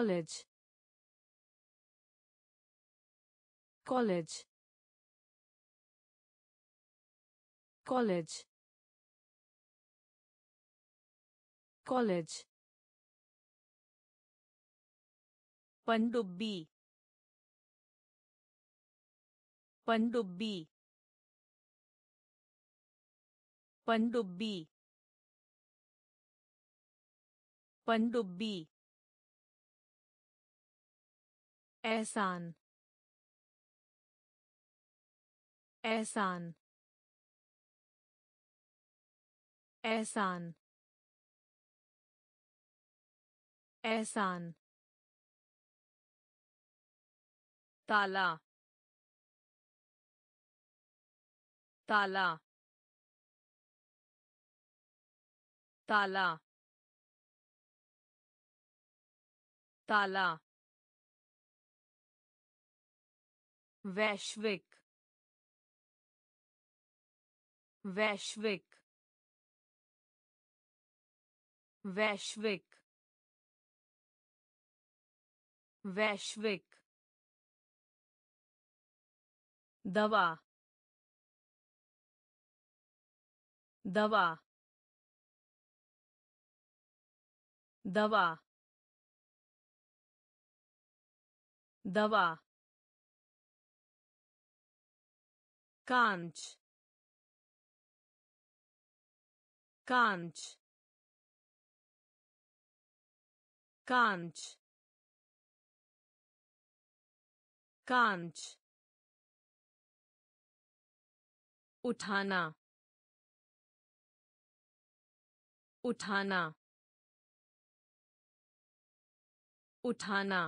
college college college college पनडुब्बी पनडुब्बी पनडुब्बी पनडुब्बी एहसान। एहसान। एहसान। एहसान। ताला। ताला। ताला। ताला। वैश्विक वैश्विक वैश्विक वैश्विक। दवा दवा दवा। दवा। कांच कांच कांच कांच उठाना उठाना उठाना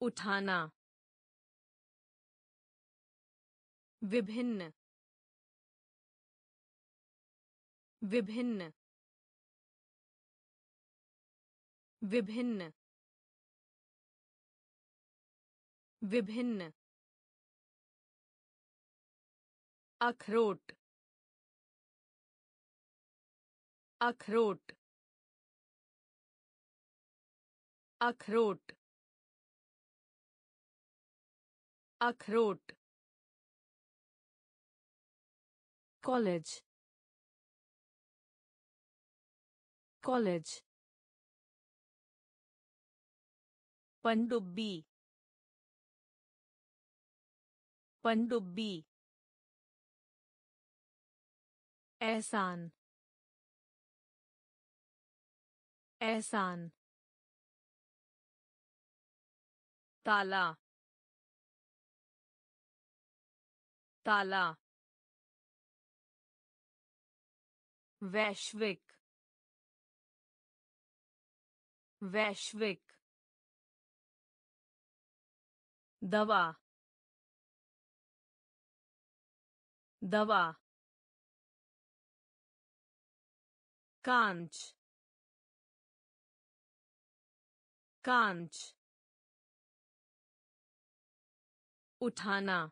उठाना विभिन्न विभिन्न विभिन्न विभिन्न। अखरोट अखरोट अखरोट अखरोट। कॉलेज कॉलेज पनडुब्बी पनडुब्बी एहसान एहसान ताला ताला वैश्विक वैश्विक दवा दवा कांच कांच उठाना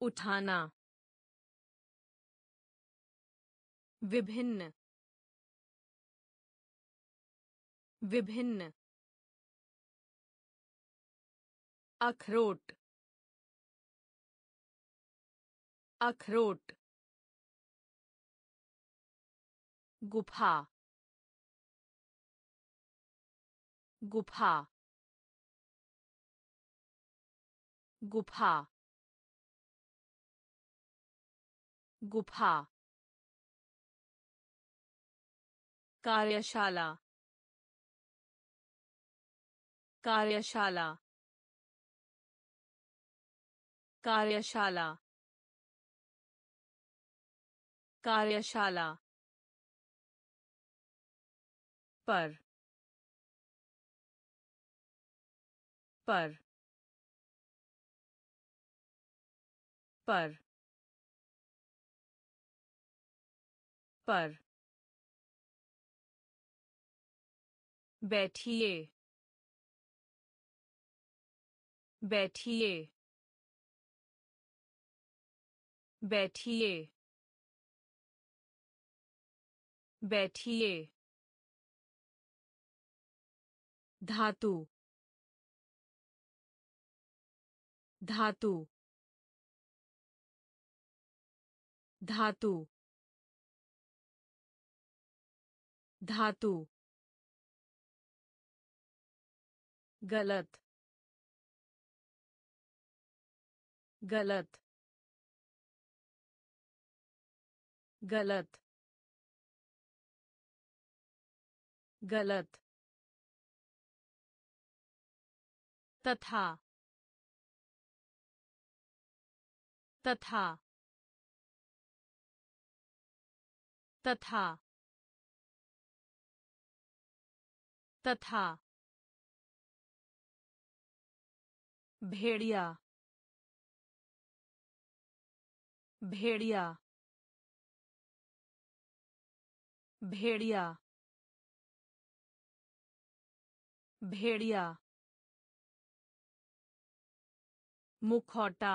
उठाना विभिन्न विभिन्न अखरोट अखरोट गुफा गुफा गुफा गुफा। कार्यशाला। कार्यशाला। कार्यशाला। कार्यशाला। पर। पर। पर। पर। बैठिए। बैठिए। बैठिए। बैठिए। धातु। धातु। धातु। धातु। गलत गलत गलत गलत तथा तथा तथा तथा भेड़िया भेड़िया भेड़िया भेड़िया मुखौटा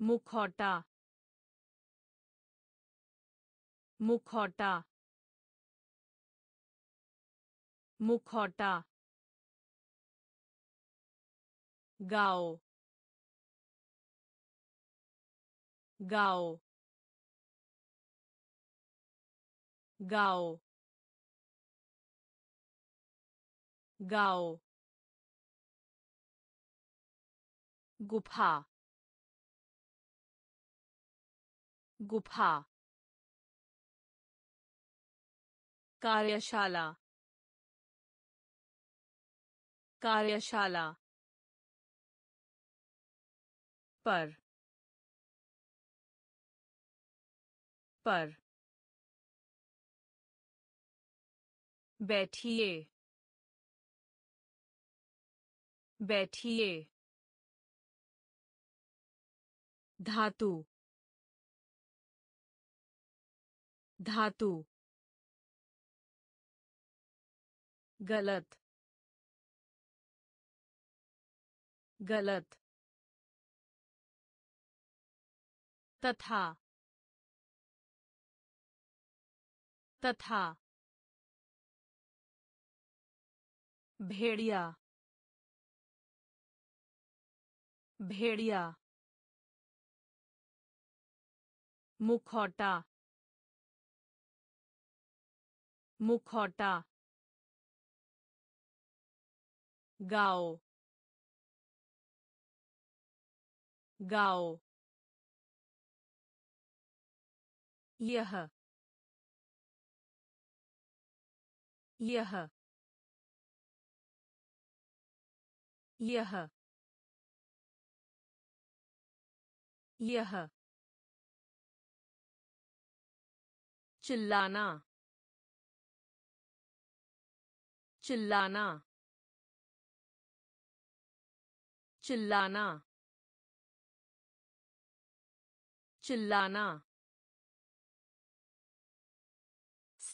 मुखौटा मुखौटा मुखौटा गाओ। गाओ। गाओ। गाओ। गुफा। गुफा। कार्यशाला। कार्यशाला। पर पर बैठिए बैठिए धातु धातु गलत गलत तथा तथा भेड़िया भेड़िया मुखौटा मुखौटा गाओ गाओ यह यह यह यह। चिल्लाना चिल्लाना चिल्लाना। चिल्लाना।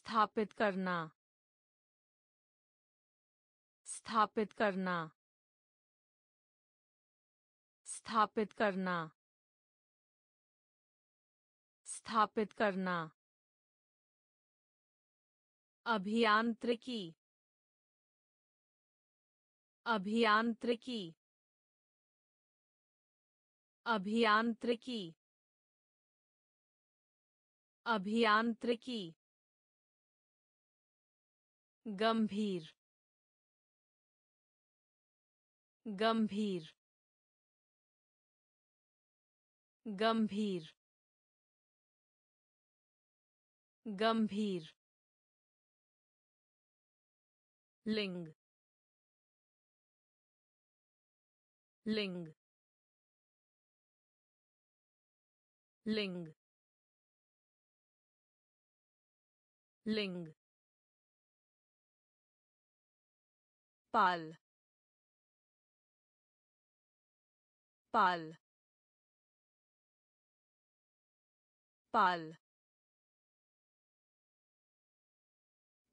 स्थापित करना। स्थापित करना। स्थापित करना। स्थापित करना। अभियांत्रिकी। अभियांत्रिकी। अभियांत्रिकी। अभियांत्रिकी। गंभीर। गंभीर। गंभीर। गंभीर। लिंग। लिंग। लिंग। लिंग। पाल पाल पाल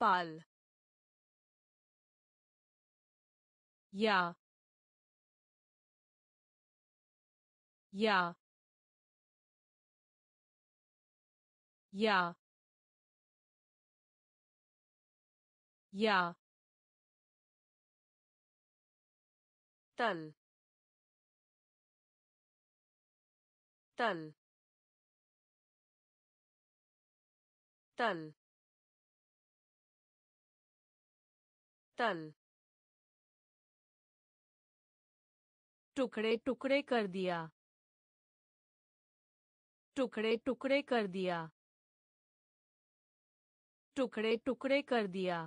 पाल या या या या तल तल तल तल। टुकड़े टुकड़े कर दिया। टुकड़े टुकड़े कर दिया। टुकड़े टुकड़े कर दिया।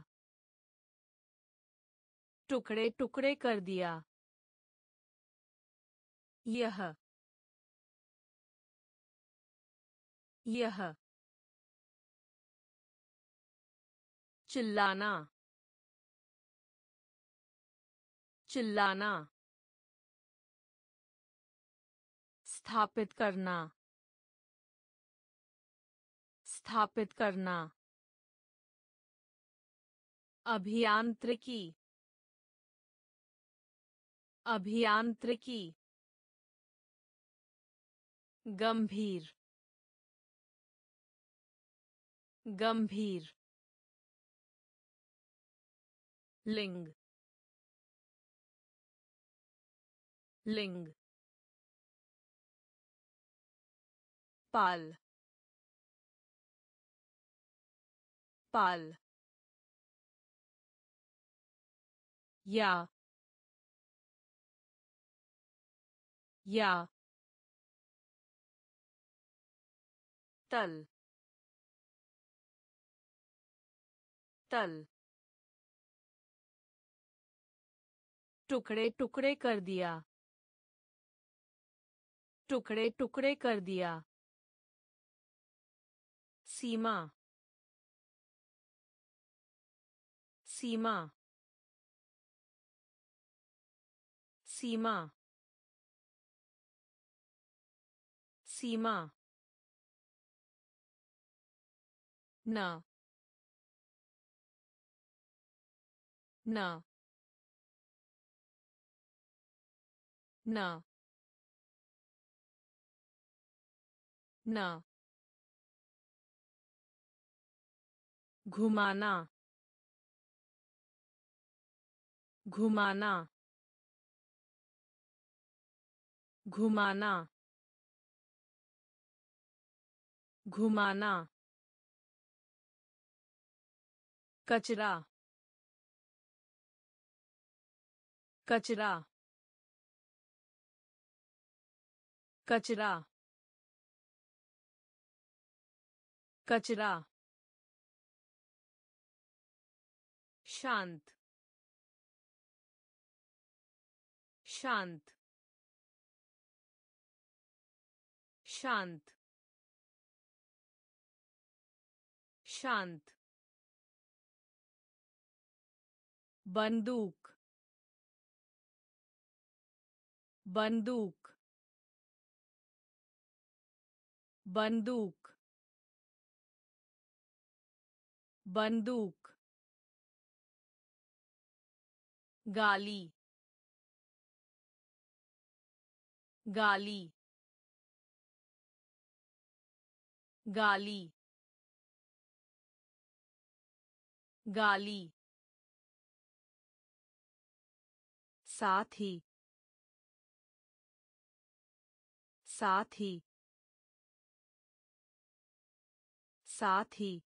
टुकड़े टुकड़े कर दिया। यह यह चिल्लाना चिल्लाना स्थापित करना स्थापित करना अभियांत्रिकी अभियांत्रिकी गंभीर। गंभीर। लिंग। लिंग। पाल। पाल। या। या। तल तल टुकड़े टुकड़े कर दिया टुकड़े टुकड़े कर दिया सीमा सीमा सीमा सीमा न न न न। घुमाना घुमाना घुमाना घुमाना। कचरा। कचरा। कचरा। कचरा। शांत। शांत। शांत। शांत। बंदूक बंदूक बंदूक बंदूक गाली गाली गाली गाली साथ ही। साथ ही। साथ ही।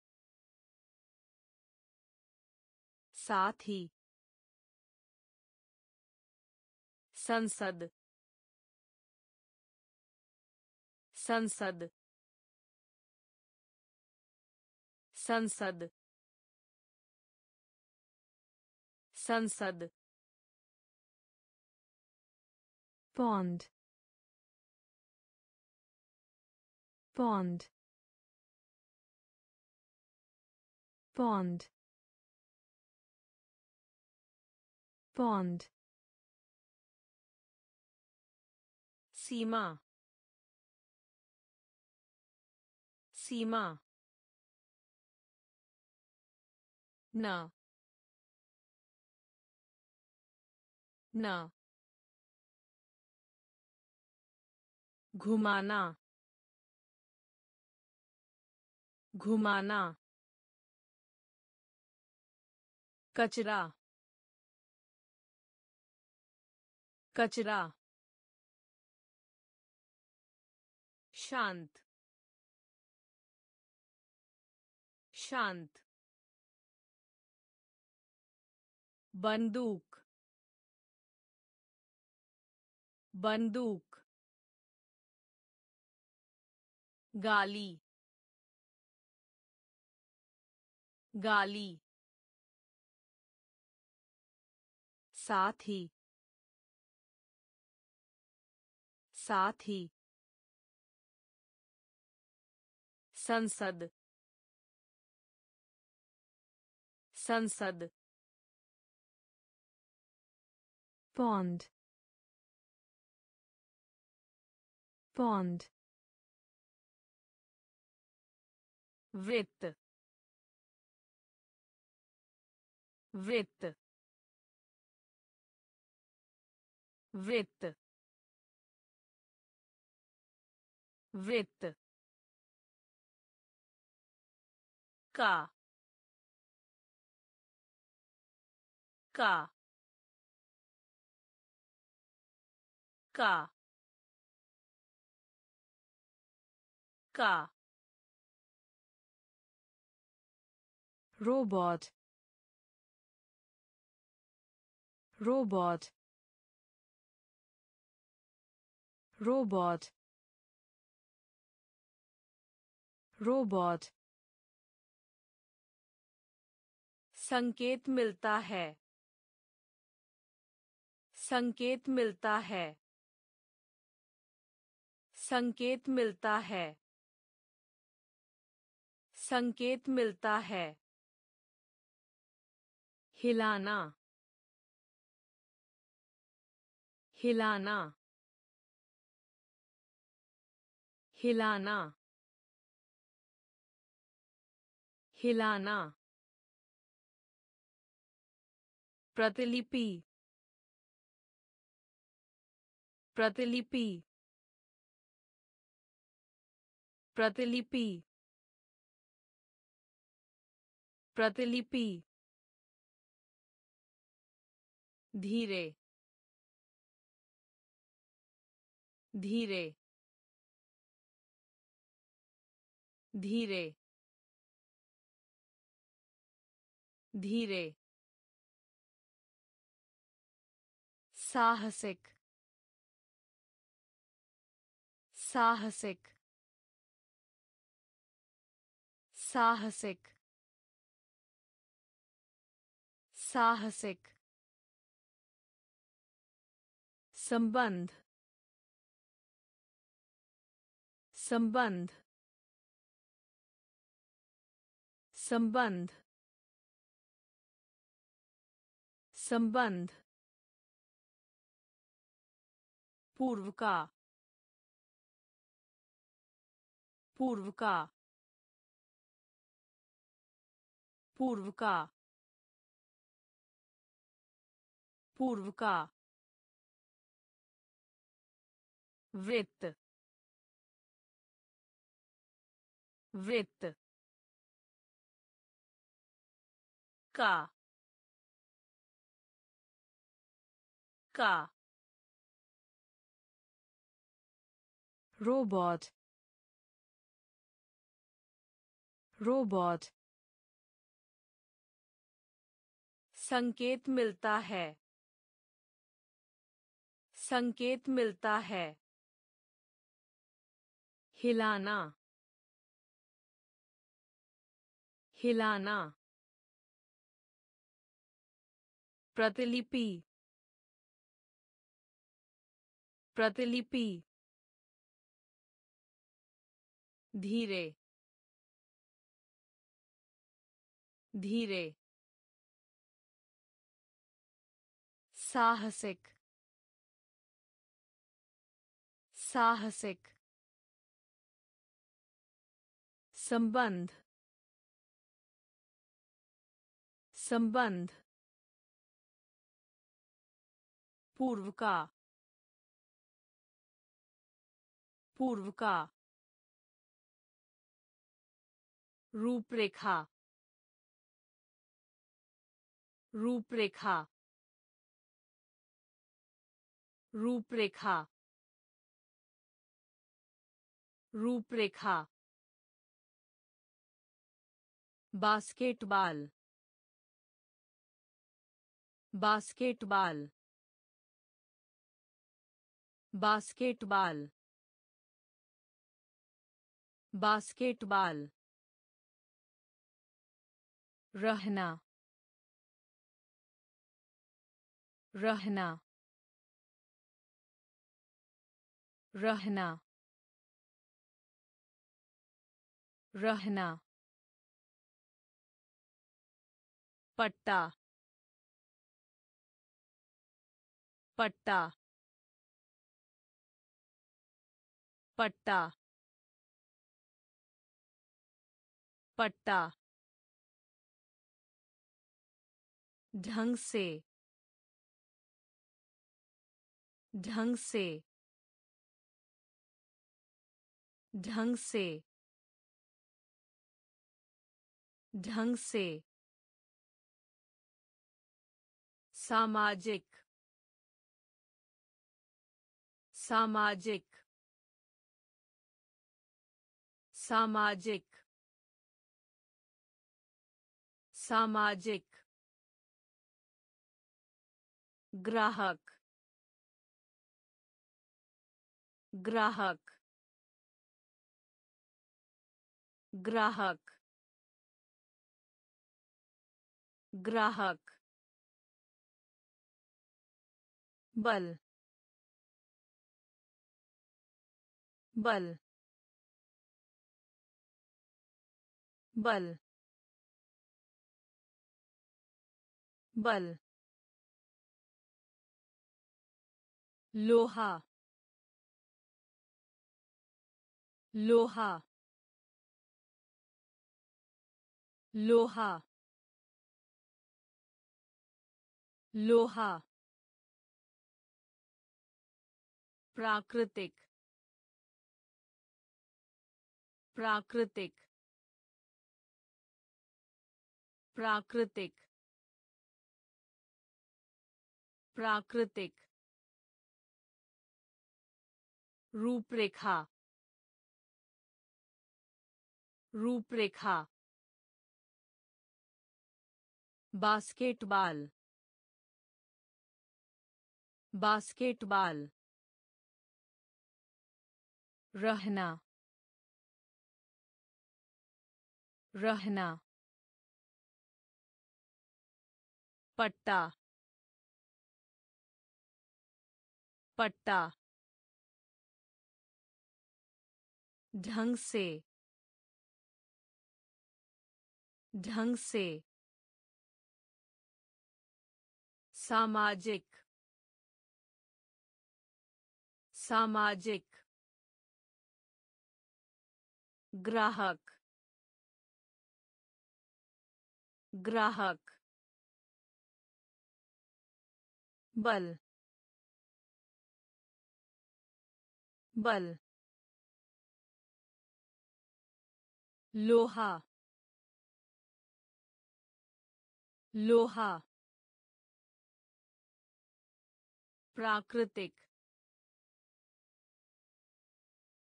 साथ ही। संसद। संसद। संसद। संसद। Bond. Bond. Bond. Bond. Sima. Sima. Na. Na. घुमाना। घुमाना। कचरा। कचरा। शांत। शांत। बंदूक। बंदूक। गाली। गाली। साथ ही। साथ ही। संसद। संसद। pond pond वृत्त वृत्त वृत्त वृत्त का का का का robot. Robot. Robot. Robot. संकेत मिलता है। संकेत मिलता है। संकेत मिलता है। संकेत मिलता है। हिलाना हिलाना हिलाना हिलाना। प्रतिलिपि प्रतिलिपि प्रतिलिपि प्रतिलिपि। धीरे धीरे धीरे धीरे। साहसिक साहसिक साहसिक साहसिक। संबंध संबंध संबंध संबंध पूर्व का पूर्व का पूर्व का पूर्व का वृत्त वृत्त का का robot robot संकेत मिलता है संकेत मिलता है। हिलाना हिलाना प्रतिलिपि प्रतिलिपि धीरे धीरे साहसिक साहसिक संबंध संबंध पूर्व का पूर्व का रूपरेखा रूपरेखा रूपरेखा रूपरेखा बास्केटबॉल बास्केटबॉल बास्केटबॉल बास्केटबॉल रहना रहना रहना रहना पट्टा। पट्टा। पट्टा। पट्टा। ढंग से। ढंग से। ढंग से। ढंग से। सामाजिक सामाजिक सामाजिक सामाजिक ग्राहक ग्राहक ग्राहक ग्राहक बल बल बल बल लोहा लोहा लोहा लोहा प्राकृतिक प्राकृतिक प्राकृतिक प्राकृतिक रूपरेखा रूपरेखा बास्केटबॉल बास्केटबॉल रहना। रहना। पट्टा। पट्टा। ढंग से। ढंग से। सामाजिक। सामाजिक। ग्राहक। ग्राहक। बल। बल। लोहा। लोहा। प्राकृतिक।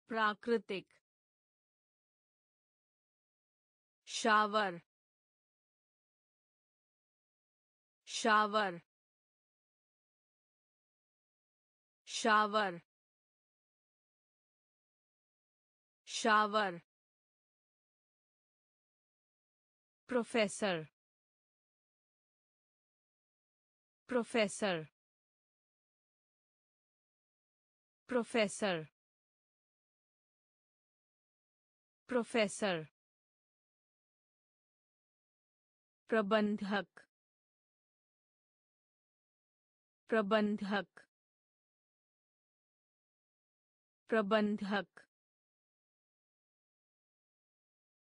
प्राकृतिक। shower. Shower. Shower. Shower. Professor. Professor. Professor. Professor. प्रबंधक प्रबंधक प्रबंधक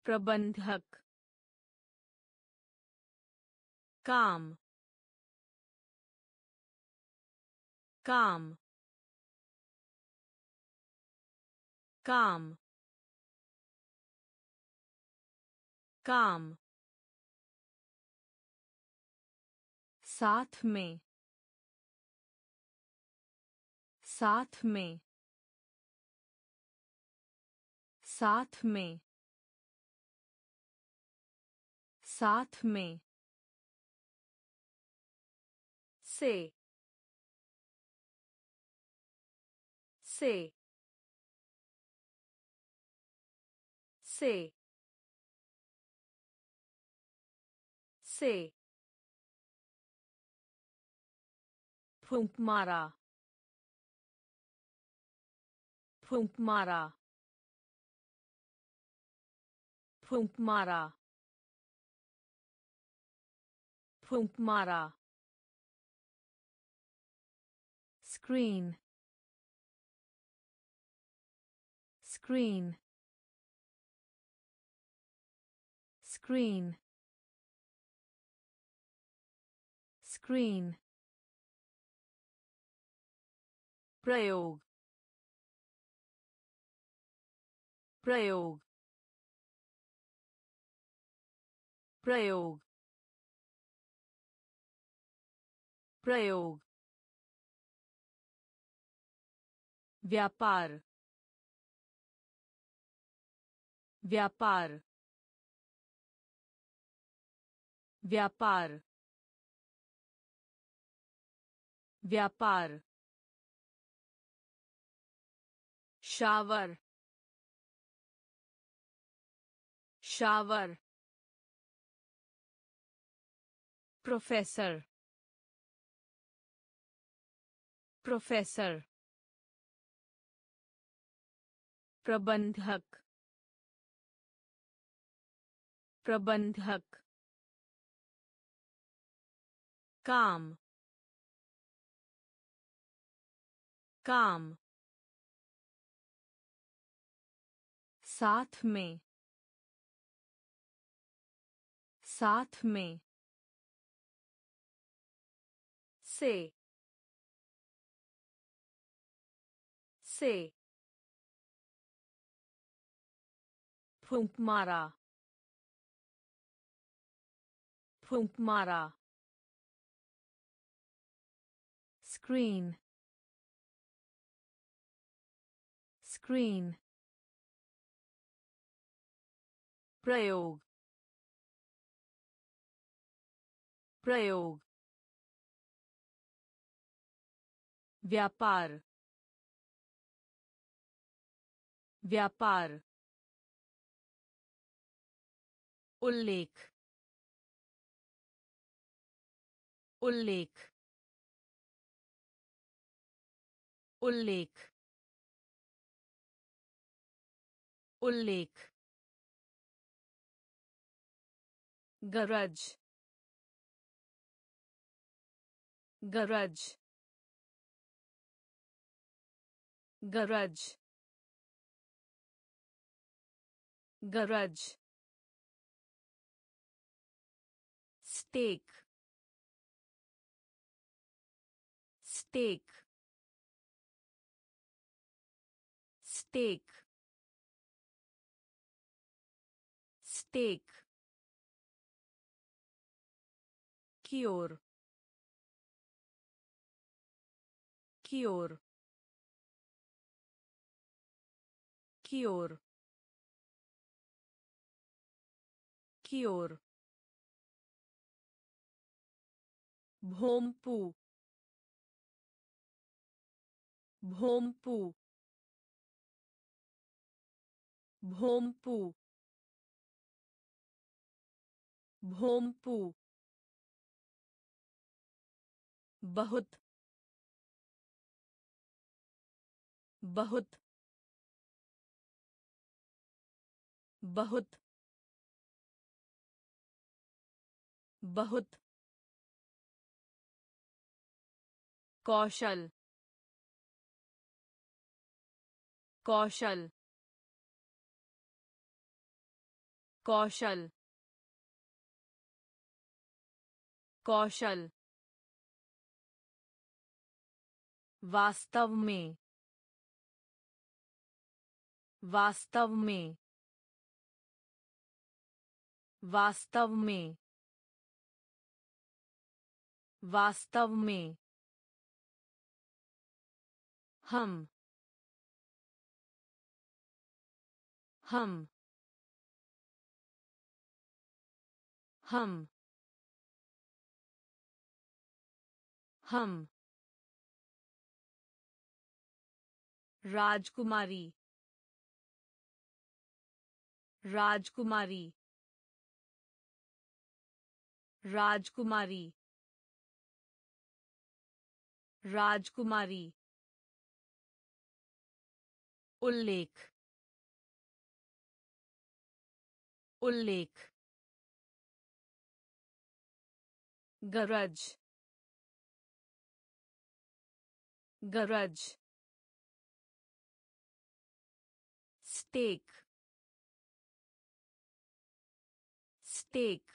प्रबंधक काम काम काम काम साथ में। साथ में। साथ में। साथ में। से। से। से। से। Pumpmara. Pumpmara. Pumpmara. Pumpmara. Screen. Screen. Screen. Screen. प्रयोग। प्रयोग। प्रयोग। प्रयोग। व्यापार। व्यापार। व्यापार। व्यापार। शावर शावर प्रोफेसर प्रोफेसर प्रबंधक प्रबंधक काम काम साथ में साथ में से से फूंक मारा फूंक मारा screen screen प्रयोग। प्रयोग। व्यापार। व्यापार। उल्लेख। उल्लेख। उल्लेख। उल्लेख। गरज गरज गरज गरज steak steak steak steak cure cure cure cure भोमपू भोमपू भोमपू भोमपू बहुत बहुत बहुत बहुत. कौशल कौशल कौशल. कौशल वास्तव में वास्तव में वास्तव में वास्तव में। हम हम हम हम। राजकुमारी। राजकुमारी। राजकुमारी। राजकुमारी। उल्लेख। उल्लेख। गरज। गरज। स्टेक स्टेक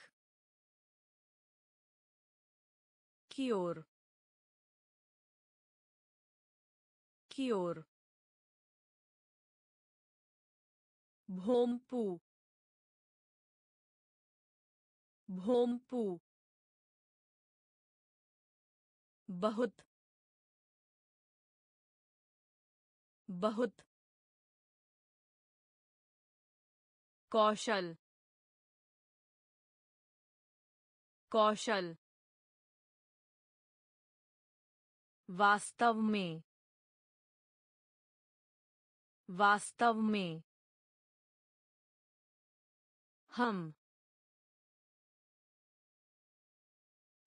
की ओर भोमपू भोमपू बहुत बहुत कौशल कौशल वास्तव में वास्तव में हम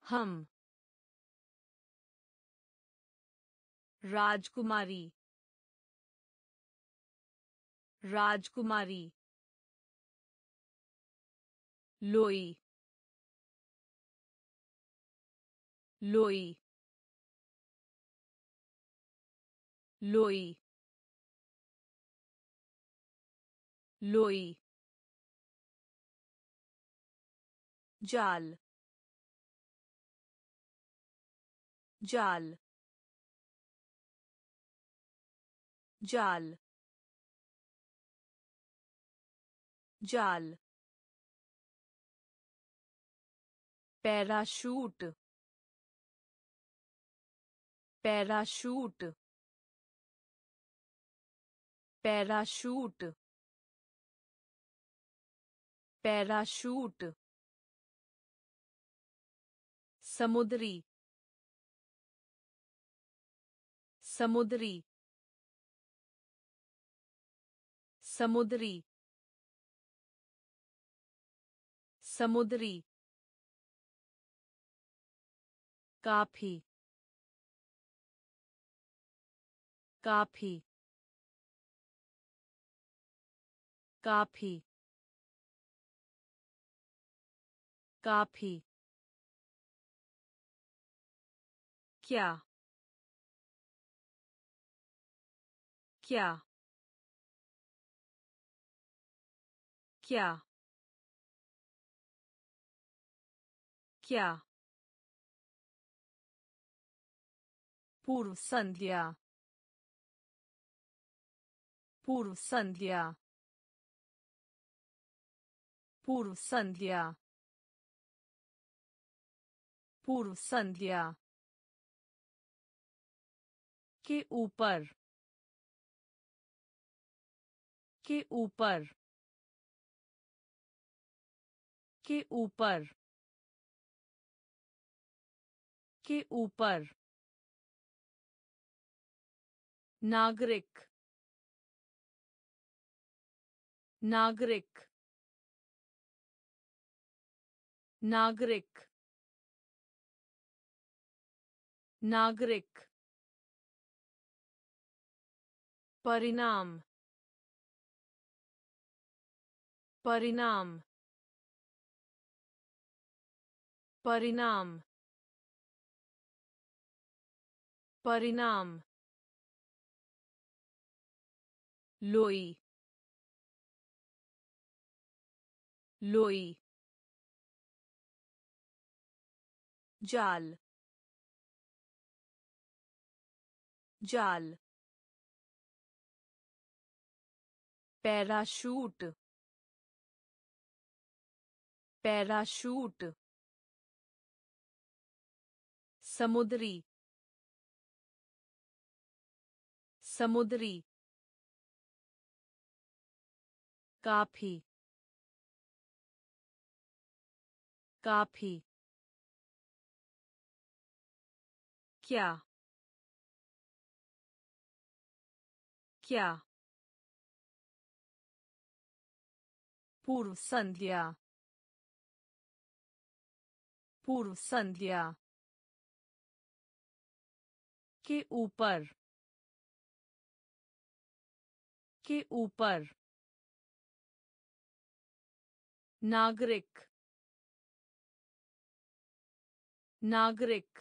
हम राजकुमारी राजकुमारी लोई लोई लोई लोई जाल जाल जाल जाल पैराशूट पैराशूट पैराशूट पैराशूट समुद्री समुद्री समुद्री समुद्री. काफ़ी। काफ़ी। काफ़ी। काफ़ी। क्या? क्या? क्या? क्या? पूर्व संध्या पूर्व संध्या पूर्व संध्या पूर्व संध्या के ऊपर। के ऊपर। के ऊपर। के ऊपर। नागरिक नागरिक नागरिक नागरिक परिणाम परिणाम परिणाम परिणाम लोई लोई जाल जाल पैराशूट पैराशूट समुद्री समुद्री काफ़ी। काफ़ी। क्या? क्या? पूर्व संध्या पूर्व संध्या के ऊपर। के ऊपर। नागरिक नागरिक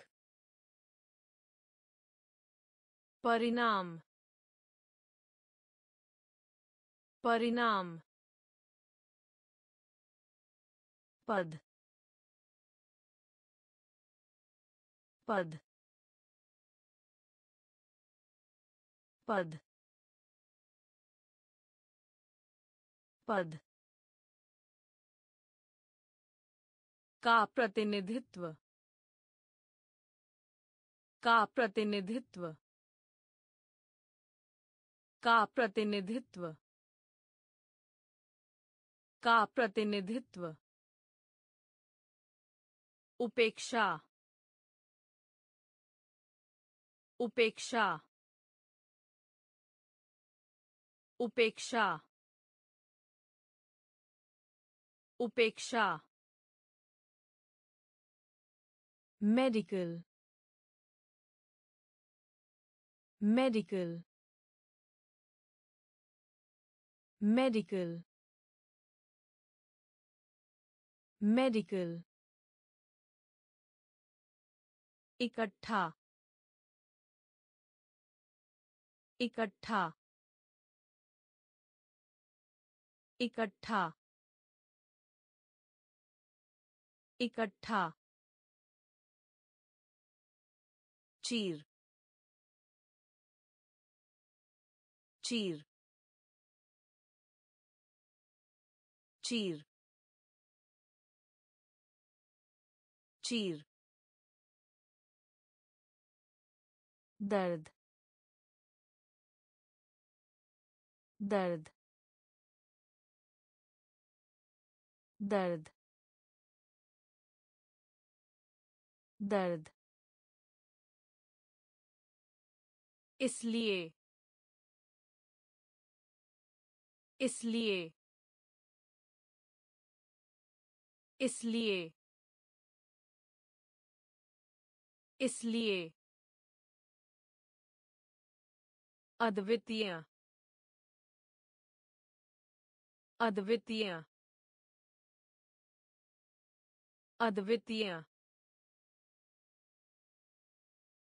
परिणाम परिणाम पद पद पद पद का प्रतिनिधित्व। का प्रतिनिधित्व। का प्रतिनिधित्व। का प्रतिनिधित्व। उपेक्षा। उपेक्षा। उपेक्षा। उपेक्षा। मेडिकल मेडिकल मेडिकल मेडिकल इकट्ठा इकट्ठा इकट्ठा इकट्ठा. चीर चीर चीर चीर दर्द दर्द दर्द दर्द इसलिए इसलिए इसलिए इसलिए। अद्वितीय अद्वितीय अद्वितीय।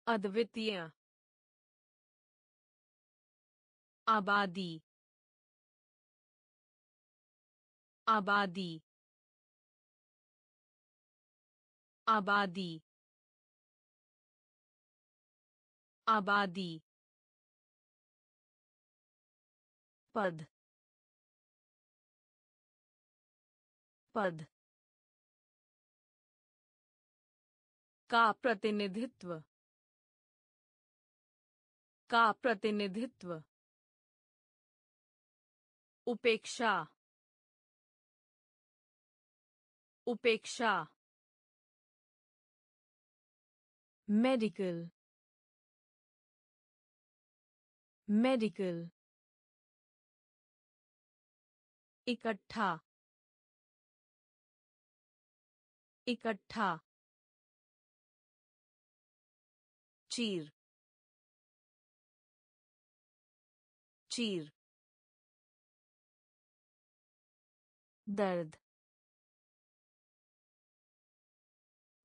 अद्वितीय। आबादी। आबादी। आबादी। आबादी। पद। पद। का प्रतिनिधित्व। का प्रतिनिधित्व। उपेक्षा उपेक्षा मेडिकल मेडिकल इकट्ठा इकट्ठा चीर चीर दर्द।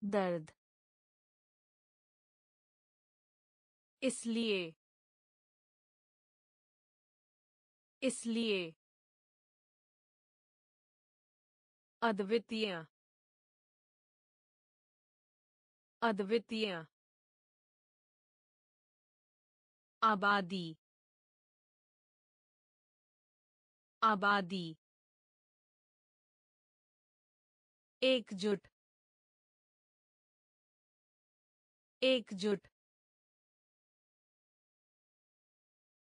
दर्द। इसलिए। इसलिए। अद्वितीय। अद्वितीय। आबादी। आबादी। एकजुट एकजुट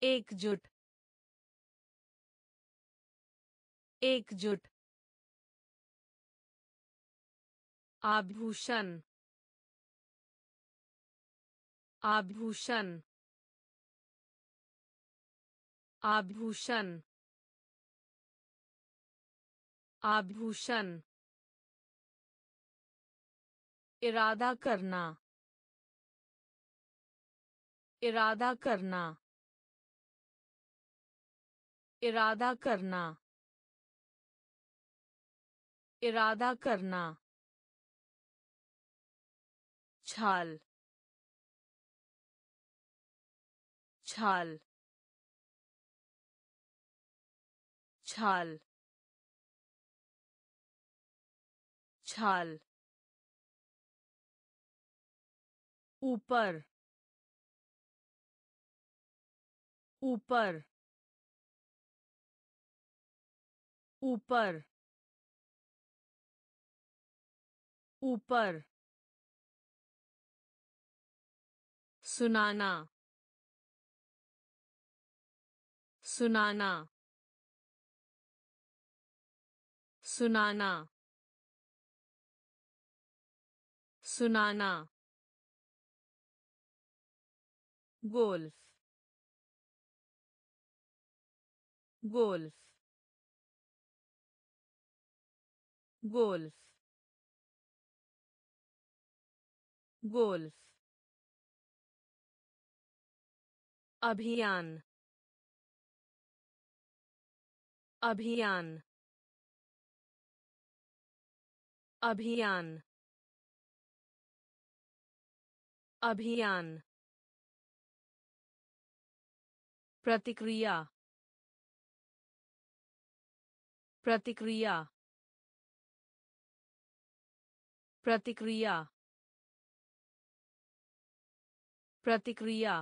एकजुट एकजुट। आभूषण आभूषण आभूषण आभूषण। इरादा करना। इरादा करना। इरादा करना। इरादा करना। छाल। छाल। छाल। छाल। ऊपर ऊपर ऊपर ऊपर। सुनाना सुनाना सुनाना सुनाना। Golf golf golf golf. अभियान अभियान। अभियान अभियान। प्रतिक्रिया प्रतिक्रिया प्रतिक्रिया प्रतिक्रिया।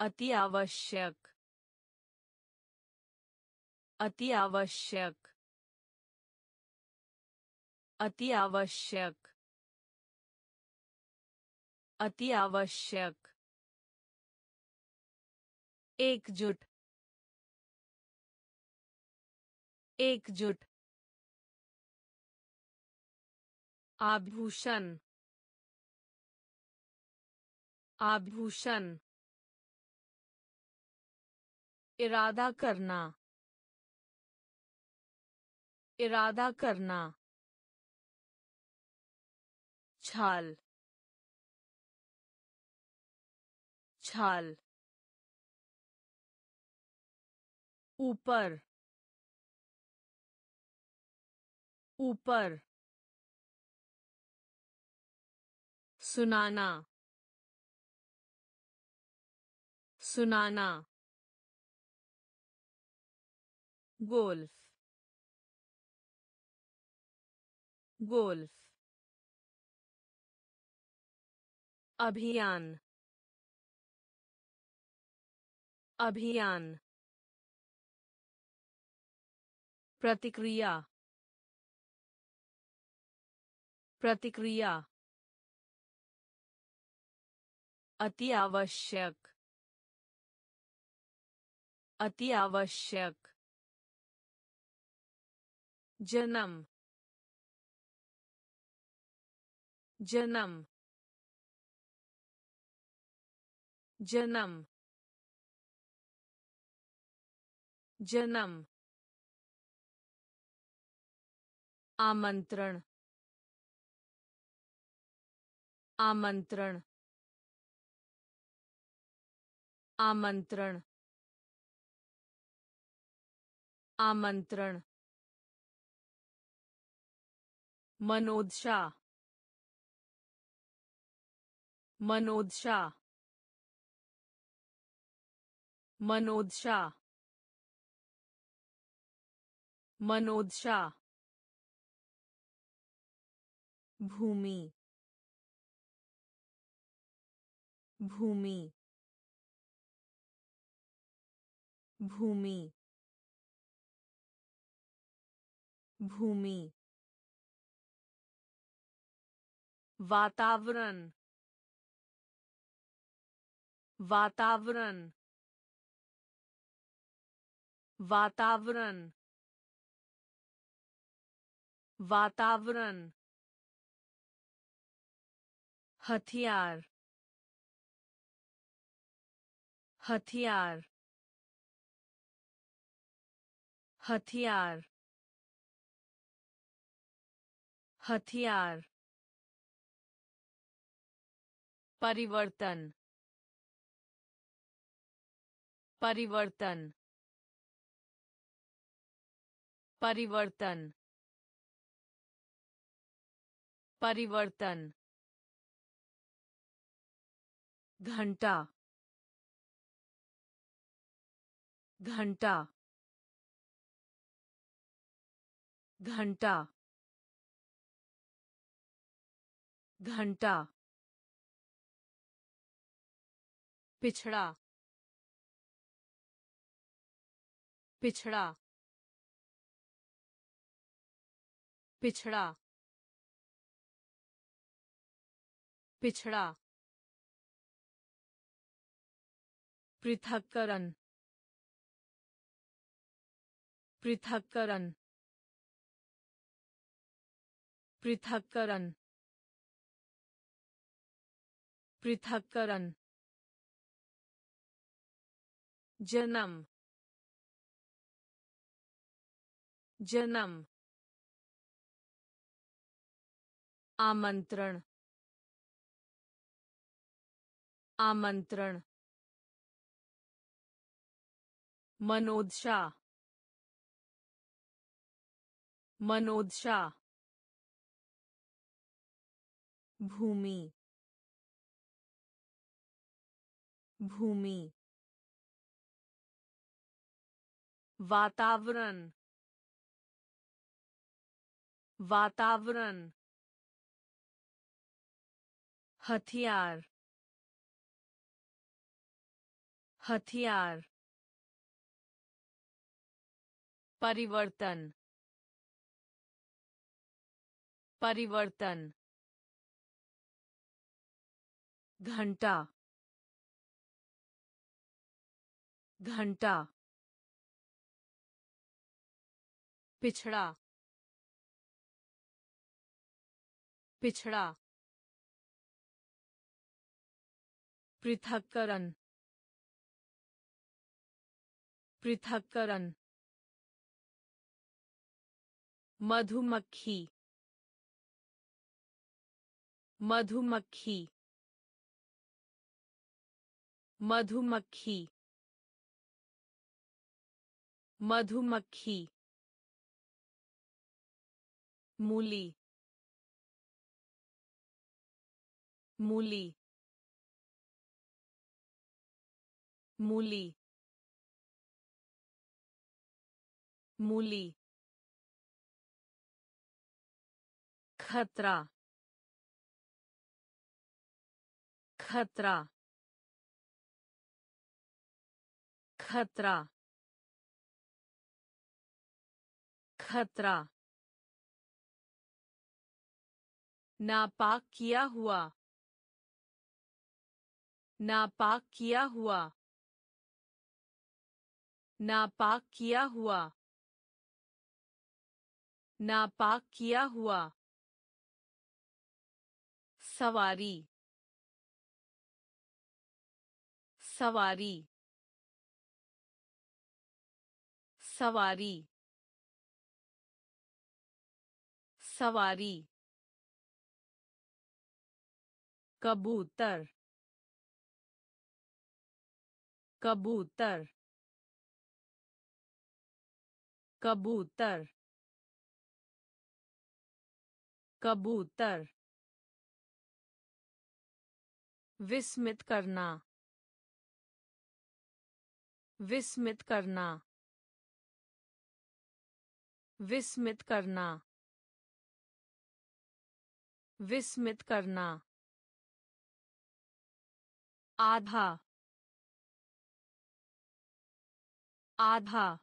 अति आवश्यक अति आवश्यक अति आवश्यक अति आवश्यक एकजुट एकजुट आभूषण आभूषण इरादा करना इरादा करना छाल छाल ऊपर ऊपर सुनाना सुनाना गोल्फ गोल्फ अभियान अभियान प्रतिक्रिया प्रतिक्रिया अति आवश्यक अति आवश्यक जन्म जन्म जन्म जन्म आमंत्रण। आमंत्रण। आमंत्रण। आमंत्रण। मनोदशा। मनोदशा। मनोदशा। मनोदशा। भूमि भूमि भूमि भूमि वातावरण वातावरण वातावरण वातावरण हथियार हथियार हथियार हथियार परिवर्तन परिवर्तन परिवर्तन परिवर्तन। घंटा घंटा घंटा घंटा। पिछड़ा पिछड़ा पिछड़ा पिछड़ा। पृथक्करण। पृथक्करण। पृथक्करण। पृथक्करण। जन्म। जन्म। आमंत्रण। आमंत्रण। मनोदशा मनोदशा भूमि भूमि वातावरण वातावरण हथियार हथियार। परिवर्तन परिवर्तन घंटा घंटा पिछड़ा पिछड़ा पृथक्करण पृथक्करण मधुमक्खी। मधुमक्खी। मधुमक्खी। मधुमक्खी। मूली। मूली। मूली। मूली। खतरा। खतरा। खतरा। खतरा। नापाक किया हुआ। नापाक किया हुआ। नापाक किया हुआ। नापाक किया हुआ। सवारी सवारी सवारी सवारी कबूतर कबूतर कबूतर कबूतर विस्मित करना। विस्मित करना। विस्मित करना। विस्मित करना। आधा। आधा।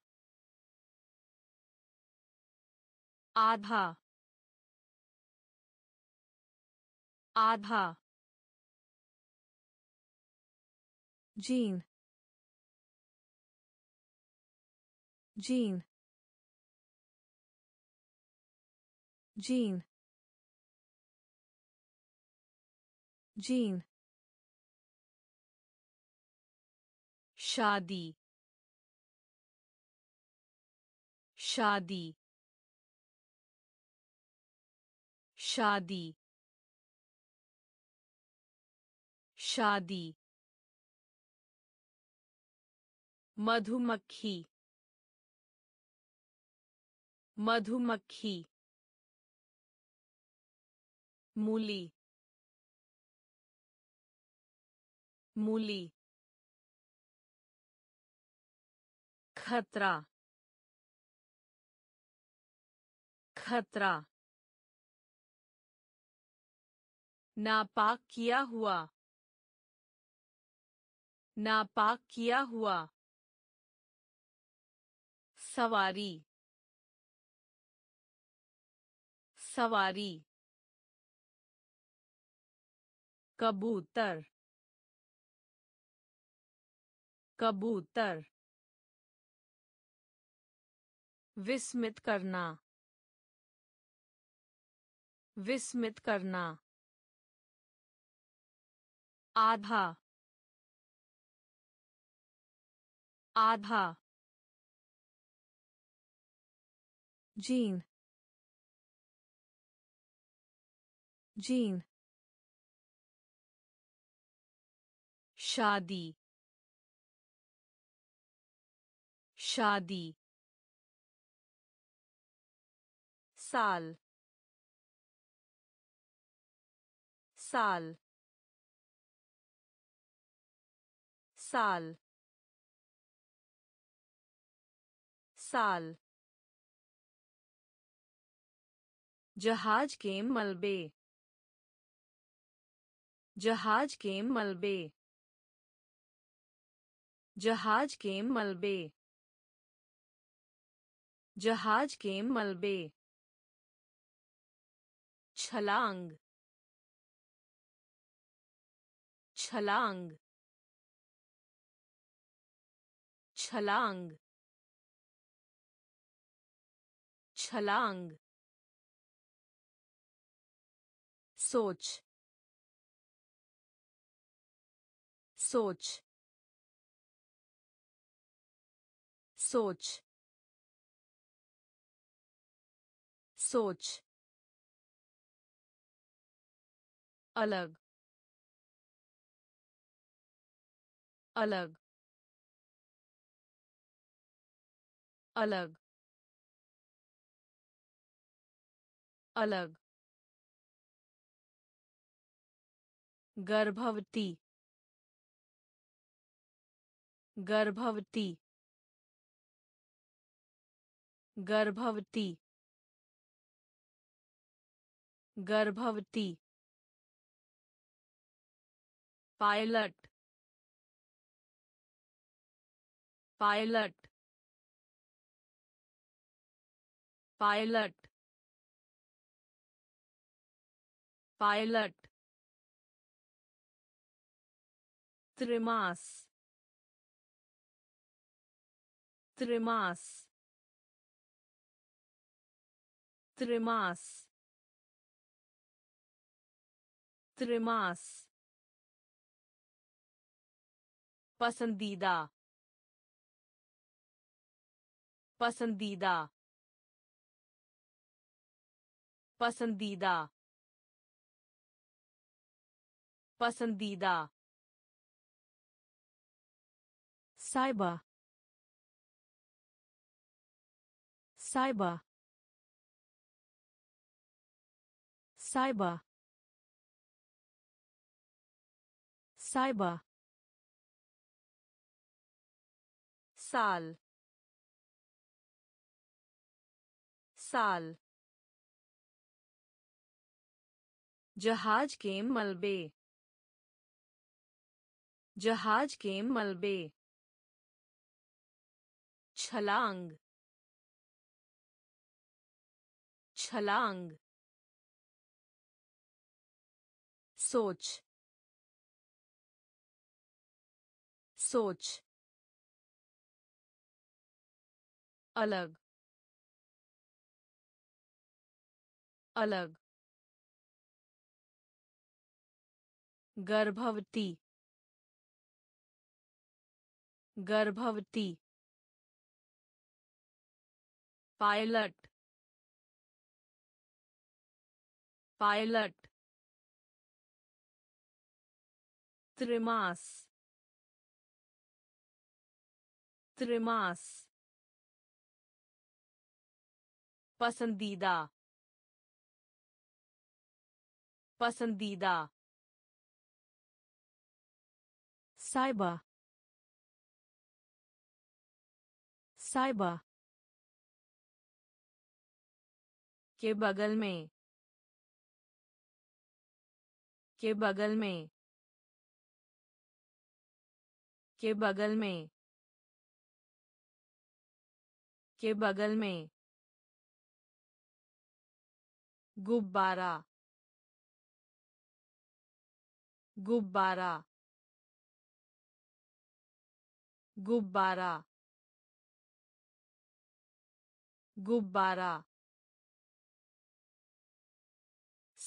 आधा। आधा। जीन जीन जीन जीन शादी शादी शादी शादी मधुमक्खी। मधुमक्खी। मूली। मूली। खतरा। खतरा। नापाक किया हुआ। नापाक किया हुआ। सवारी सवारी कबूतर कबूतर विस्मित करना विस्मित करना आधा आधा जीन जीन शादी शादी साल साल साल साल जहाज़ के मलबे। जहाज़ के मलबे। जहाज़ के मलबे। जहाज़ के मलबे। छलांग। छलांग। छलांग। छलांग। सोच सोच सोच सोच। अलग अलग। अलग अलग। गर्भवती। गर्भवती। गर्भवती। गर्भवती। पायलट। पायलट। पायलट। पायलट। त्रिमास त्रिमास त्रिमास त्रिमास पसंदीदा पसंदीदा पसंदीदा पसंदीदा साइबा साइबा साइबा साइबा साल साल जहाज़ के मलबे। जहाज़ के मलबे। छलांग। छलांग। सोच। सोच। अलग। अलग। गर्भवती। गर्भवती। पायलट पायलट त्रिमास त्रिमास पसंदीदा पसंदीदा साइबा साइबा के बगल में, के बगल में, के बगल में, के बगल में। गुब्बारा गुब्बारा गुब्बारा गुब्बारा।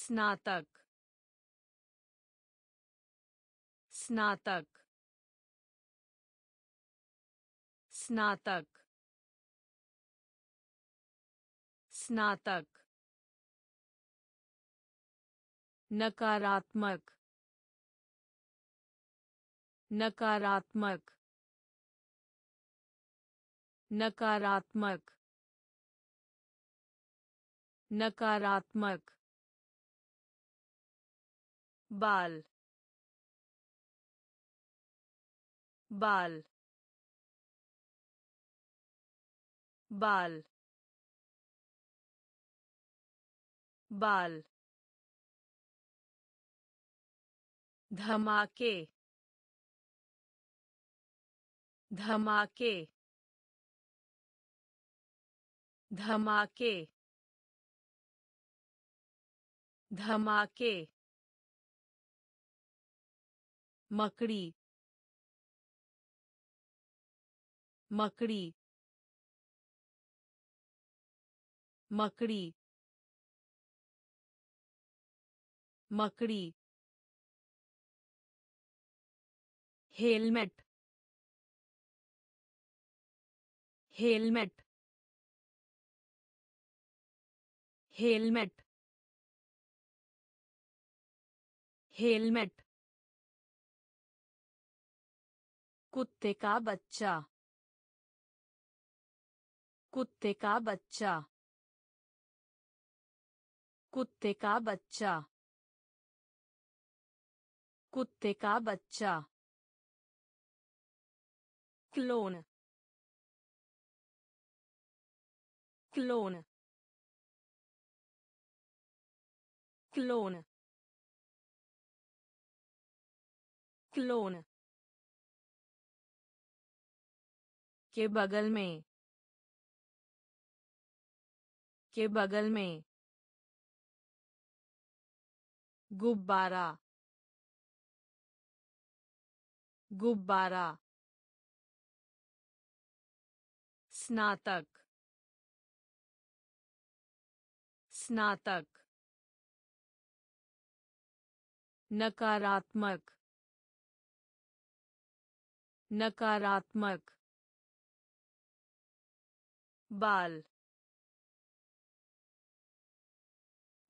स्नातक। स्नातक। स्नातक। स्नातक। नकारात्मक। नकारात्मक। नकारात्मक। नकारात्मक। बाल बाल बाल बाल धमाके धमाके धमाके धमाके मकड़ी मकड़ी मकड़ी मकड़ी हेलमेट हेलमेट हेलमेट हेलमेट कुत्ते का बच्चा। कुत्ते का बच्चा। कुत्ते का बच्चा। कुत्ते का बच्चा। क्लोन। क्लोन। क्लोन। क्लोन। के बगल में के बगल में गुब्बारा गुब्बारा स्नातक स्नातक नकारात्मक नकारात्मक बाल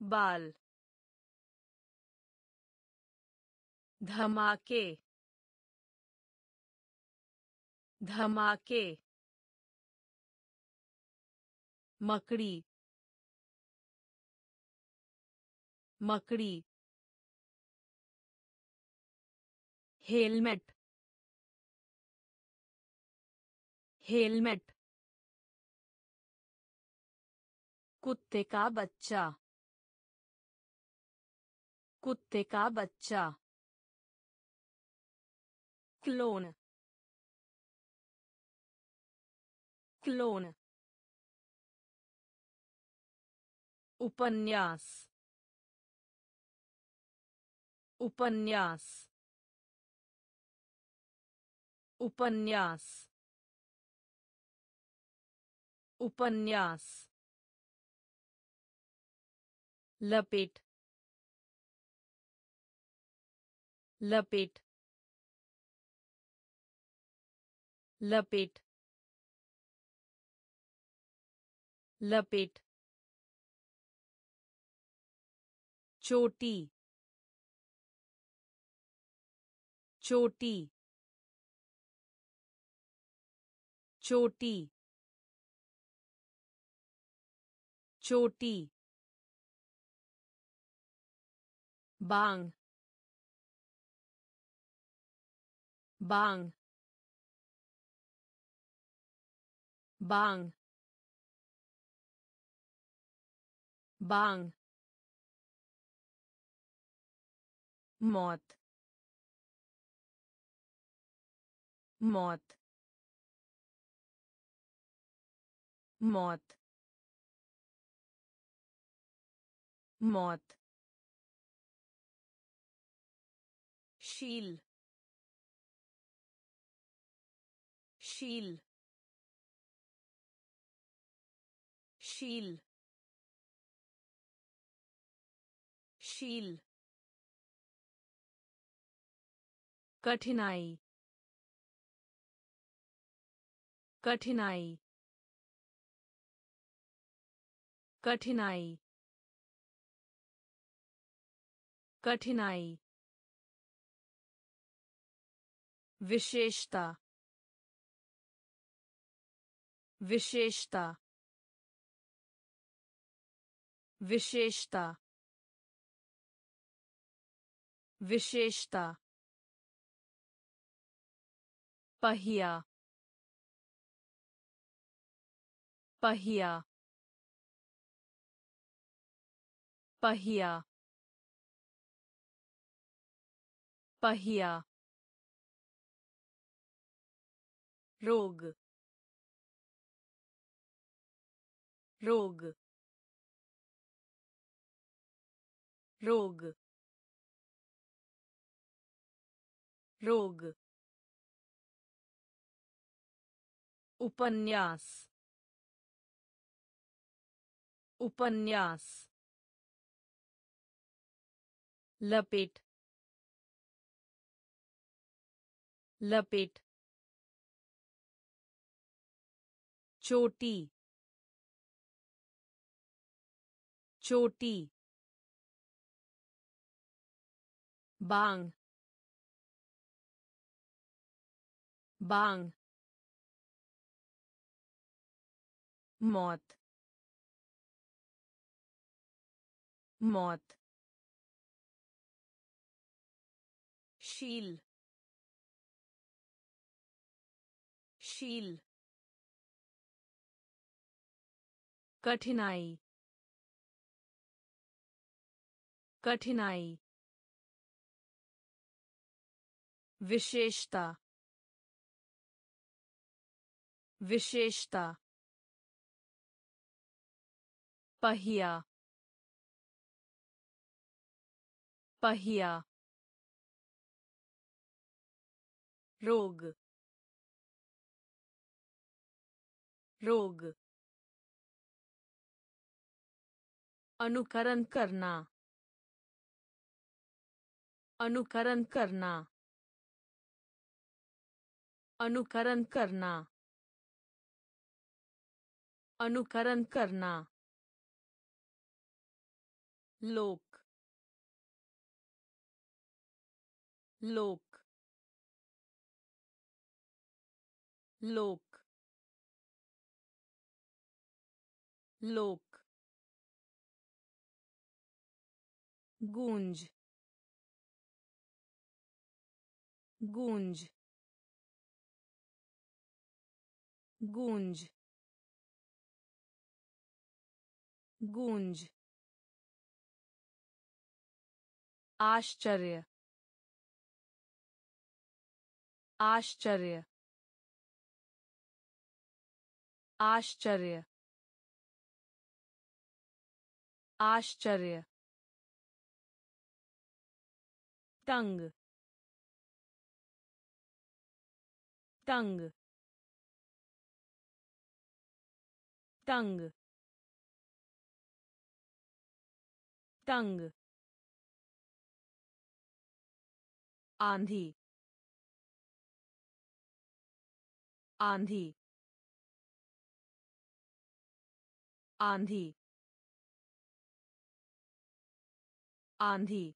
बाल धमाके धमाके मकड़ी मकड़ी हेलमेट हेलमेट कुत्ते का बच्चा। कुत्ते का बच्चा। क्लोन। क्लोन। उपन्यास। उपन्यास। उपन्यास। उपन्यास। लपेट लपेट लपेट लपेट। चोटी चोटी चोटी चोटी। bang. Bang. Bang. Bang. Mod mod mod mod शील शील शील शील कठिनाई। कठिनाई। कठिनाई। कठिनाई। विशेषता विशेषता विशेषता विशेषता पहिया पहिया पहिया पहिया। रोग। रोग। रोग। रोग। उपन्यास। उपन्यास। लपेट। लपेट। चोटी चोटी बांग बांग मौत मौत शील शील कठिनाई। कठिनाई। विशेषता। विशेषता। पहिया। पहिया। रोग। रोग। अनुकरण करना। अनुकरण करना। अनुकरण करना। अनुकरण करना। लोक। लोक। लोक। लोक। गूंज गूंज गूंज गूंज आश्चर्य आश्चर्य आश्चर्य आश्चर्य तंग तंग तंग तंग। आंधी आंधी। आंधी आंधी।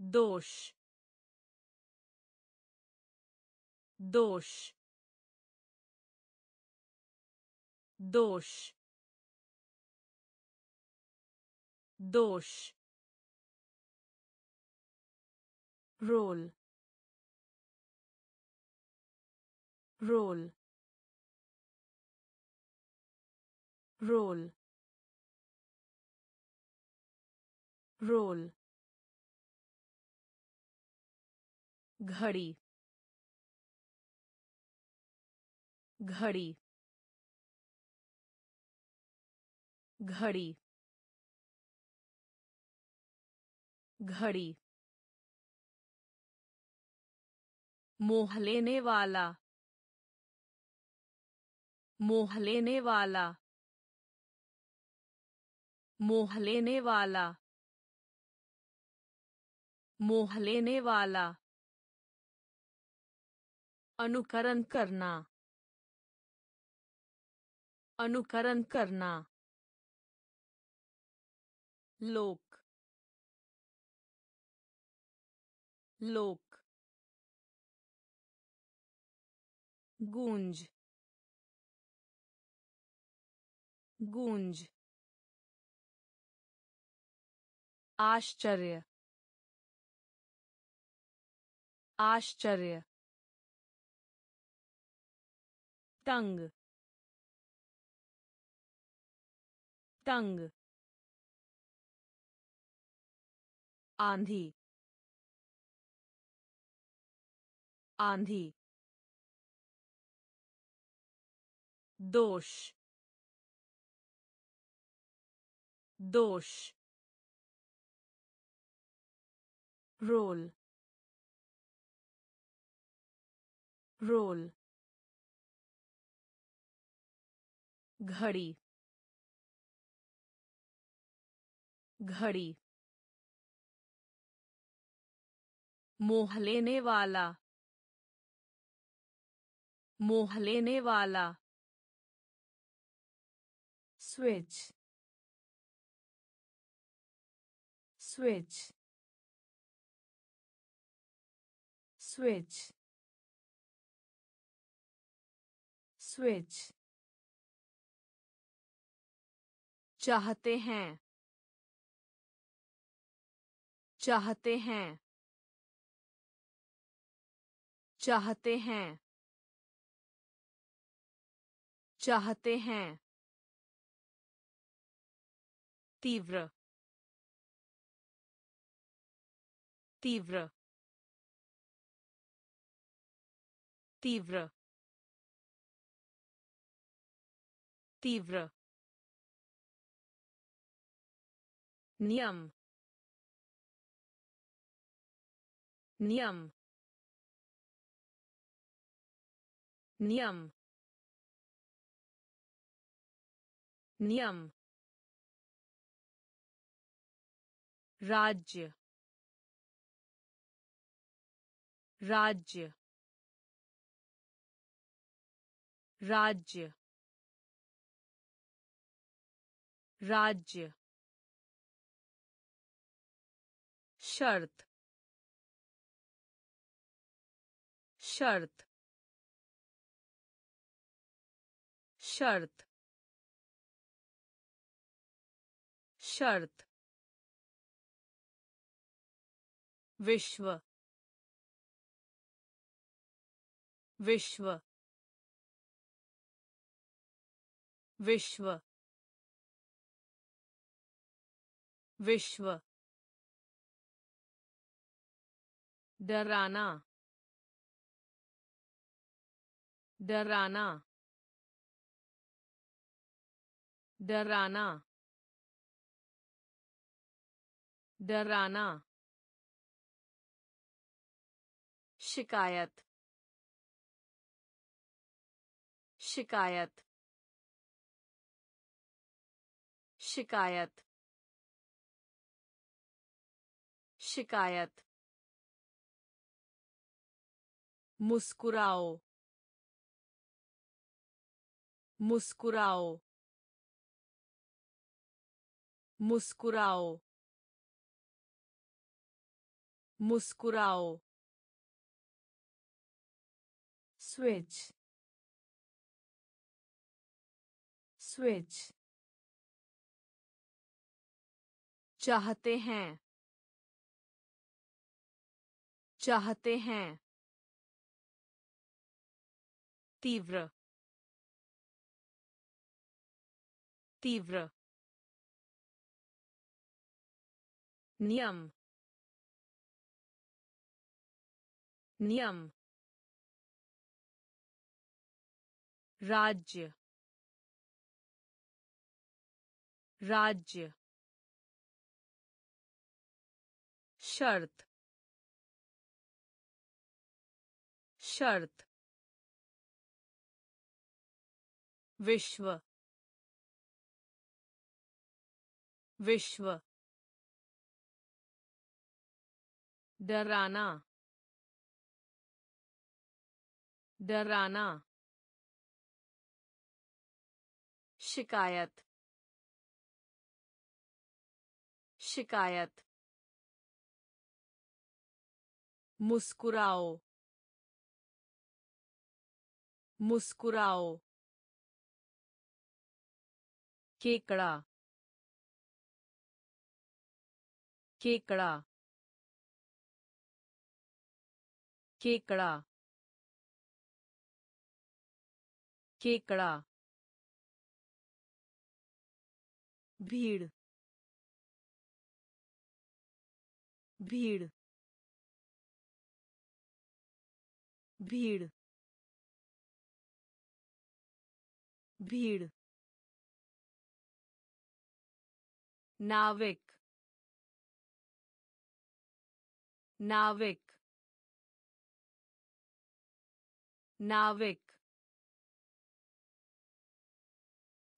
दोष दोष दोष दोष रोल रोल रोल रोल घड़ी घड़ी घड़ी घड़ी। मोह लेने वाला, मोह लेने वाला, मोह लेने वाला, मोह लेने वाला। अनुकरण करना। अनुकरण करना। लोक। लोक। गूंज। गूंज। आश्चर्य। आश्चर्य। तंग तंग आंधी आंधी दोष दोष रोल रोल घड़ी घड़ी मोह लेने वाला मोह लेने वाला स्विच स्विच स्विच स्विच चाहते हैं। चाहते हैं। चाहते हैं। चाहते हैं। तीव्र। तीव्र। तीव्र। तीव्र। नियम नियम नियम नियम राज्य राज्य राज्य राज्य शर्त शर्त शर्त शर्त विश्व विश्व विश्व विश्व डराना डराना डराना डराना। शिकायत शिकायत। शिकायत शिकायत। मुस्कुराओ। मुस्कुराओ। मुस्कुराओ। मुस्कुराओ। switch switch चाहते हैं। चाहते हैं। तीव्र तीव्र नियम नियम राज्य राज्य शर्त शर्त विश्व विश्व डराना डराना शिकायत शिकायत मुस्कुराओ मुस्कुराओ केकड़ा केकड़ा केकड़ा केकड़ा भीड़ भीड़ भीड़ भीड़ नाविक नाविक नाविक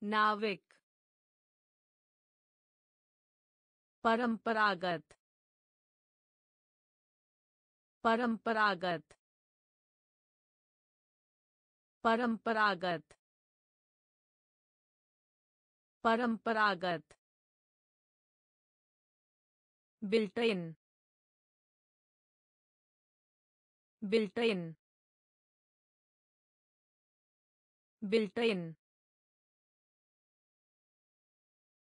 नाविक। परंपरागत परंपरागत। परंपरागत परंपरागत। Built in built in built in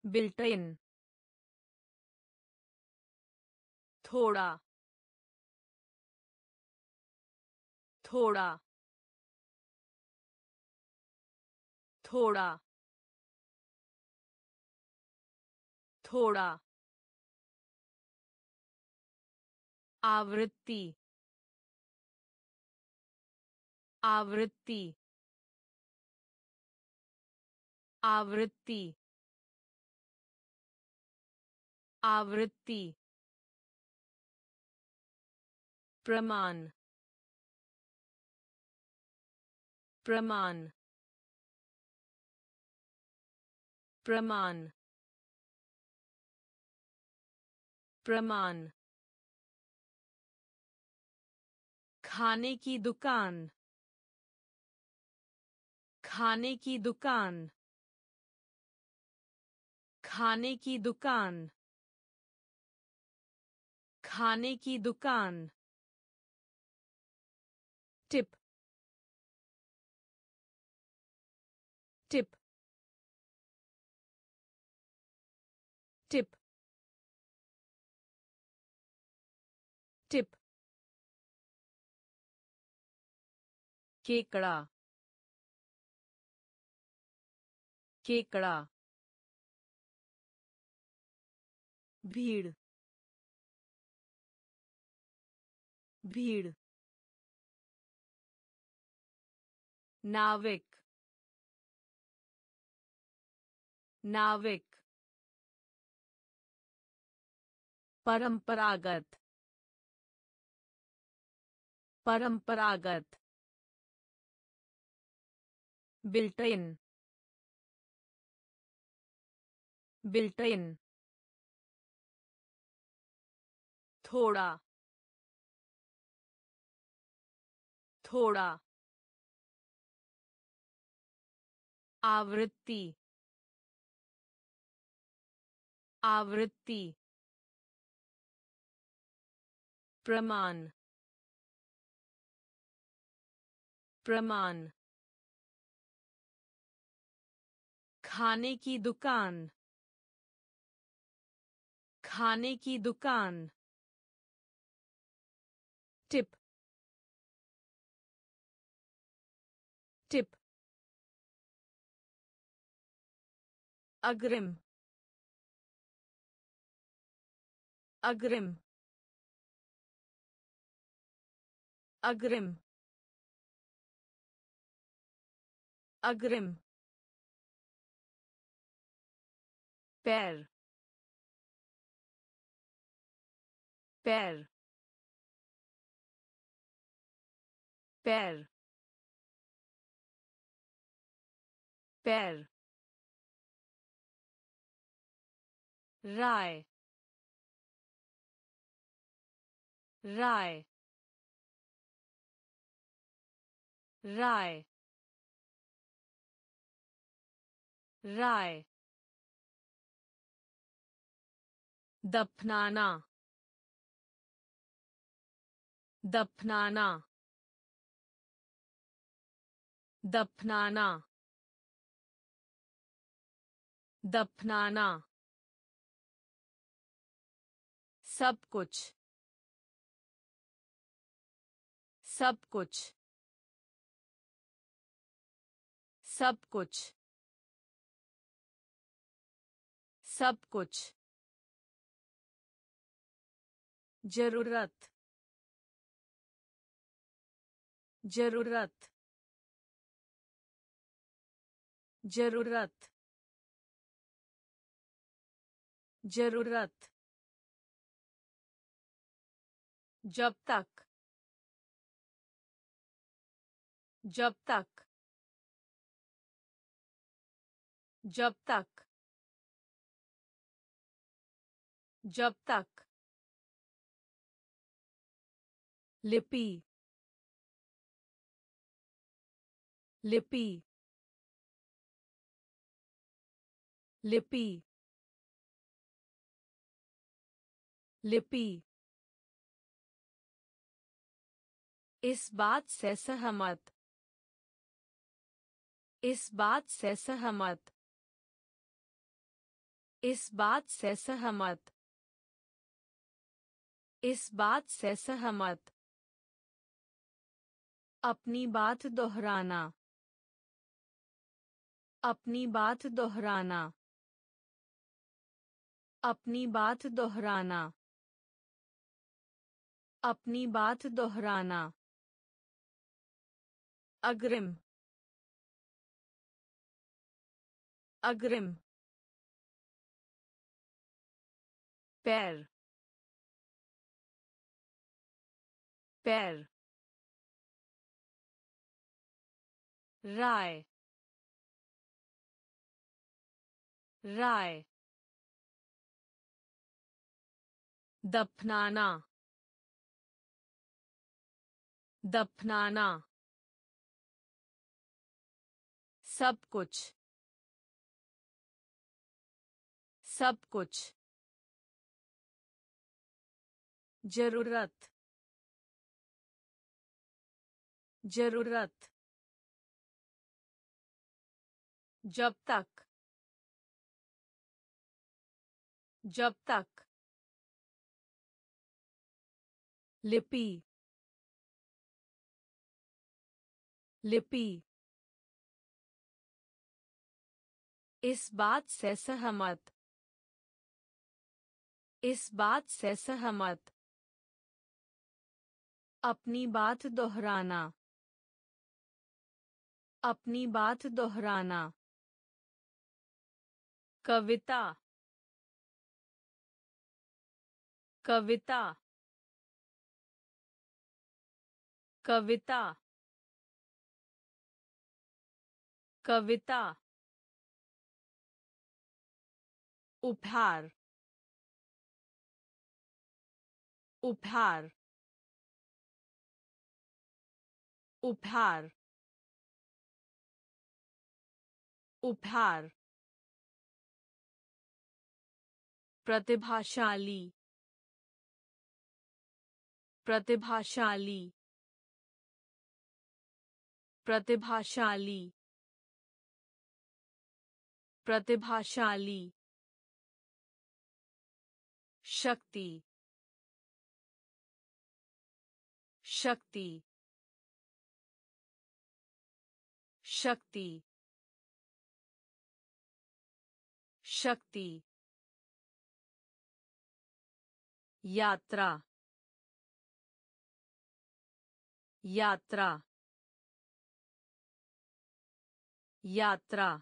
built in थोड़ा थोड़ा थोड़ा थोड़ा आवृत्ति आवृत्ति आवृत्ति आवृत्ति प्रमाण प्रमाण प्रमाण प्रमाण खाने की दुकान। खाने की दुकान। खाने की दुकान। खाने की दुकान। टिप। टिप। टिप। केकड़ा केकड़ा भीड़ भीड़ नाविक नाविक परंपरागत परंपरागत बिल्ट इन बिल्ट इन थोड़ा थोड़ा आवृत्ति आवृत्ति प्रमाण प्रमाण खाने की दुकान। खाने की दुकान। टिप। टिप। अग्रिम। अग्रिम। अग्रिम। अग्रिम। pair pair pair pair rye rye rye rye दफनाना दफनाना दफनाना दफनाना। सब कुछ सब कुछ सब कुछ सब कुछ। ज़रूरत ज़रूरत ज़रूरत ज़रूरत। जब तक जब तक जब तक जब तक। लिपि लिपि लिपि लिपि। इस बात से सहमत। इस बात से सहमत। इस बात से सहमत। इस बात से सहमत। अपनी बात दोहराना। अपनी बात दोहराना। अपनी बात दोहराना। अपनी बात दोहराना। अग्रिम। अग्रिम। पैर। पैर। राय राय दफनाना दफनाना सब कुछ सब कुछ ज़रूरत ज़रूरत जब तक। जब तक। लिपि। लिपि। इस बात से सहमत। इस बात से सहमत। अपनी बात दोहराना। अपनी बात दोहराना। कविता। कविता। कविता। कविता। उपहार। उपहार। उपहार। उपहार। प्रतिभाशाली। प्रतिभाशाली। प्रतिभाशाली। प्रतिभाशाली। शक्ति। शक्ति। शक्ति। शक्ति। यात्रा यात्रा यात्रा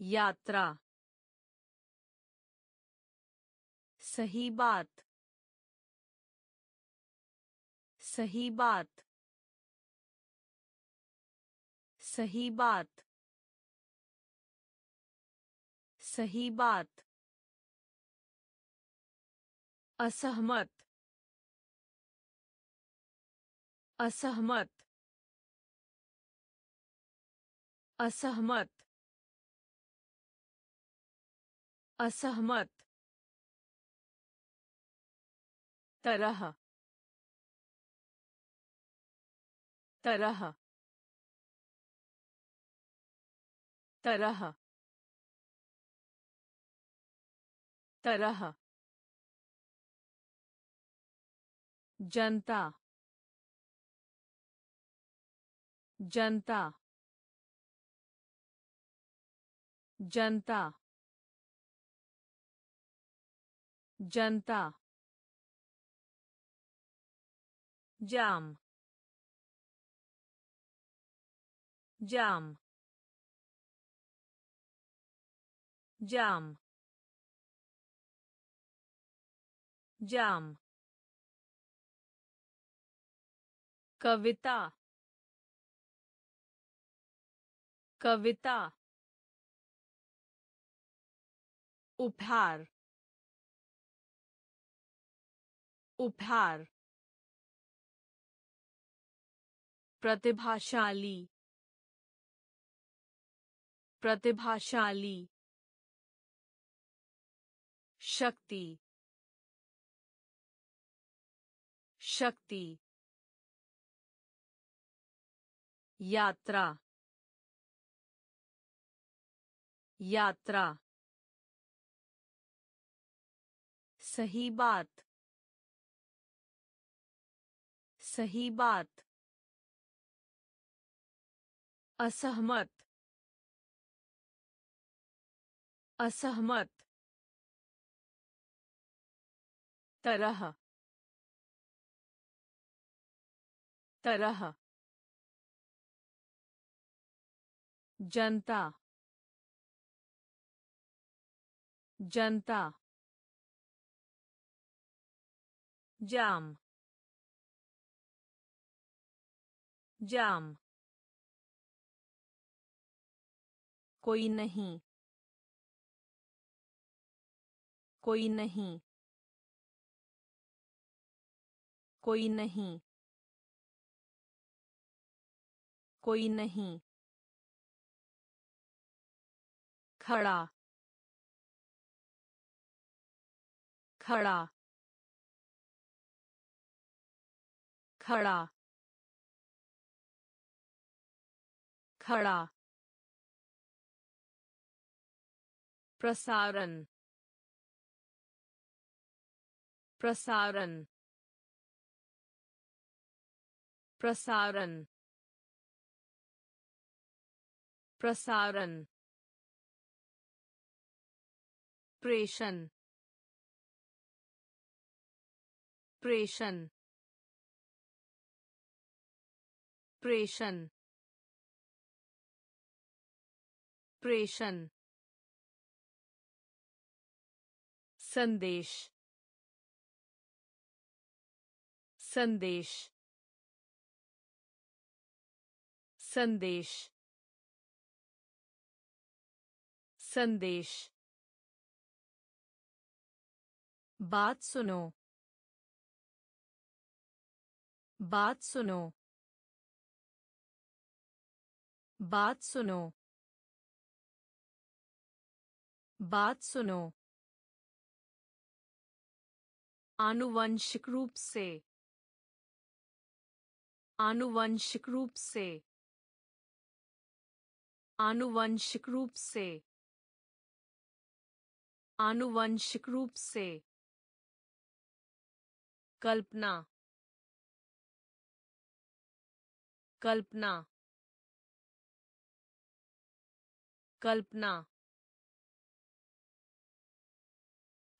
यात्रा सही बात सही बात सही बात सही बात असहमत असहमत असहमत असहमत तरह तरह तरह तरह। जनता जनता जनता जनता जाम जाम जाम जाम। कविता। कविता। उपहार। उपहार। प्रतिभाशाली। प्रतिभाशाली। शक्ति। शक्ति। यात्रा यात्रा सही बात सही बात असहमत असहमत तरह तरह जनता जनता जाम जाम कोई नहीं कोई नहीं कोई नहीं कोई नहीं। खड़ा खड़ा खड़ा खड़ा प्रसारण प्रसारण प्रसारण प्रसारण प्रेषण प्रेषण प्रेषण प्रेषण संदेश संदेश संदेश संदेश बात सुनो। बात सुनो। बात सुनो। बात सुनो। आनुवंशिक रूप से। आनुवंशिक रूप से। आनुवंशिक रूप से। आनुवंशिक रूप से। कल्पना। कल्पना। कल्पना।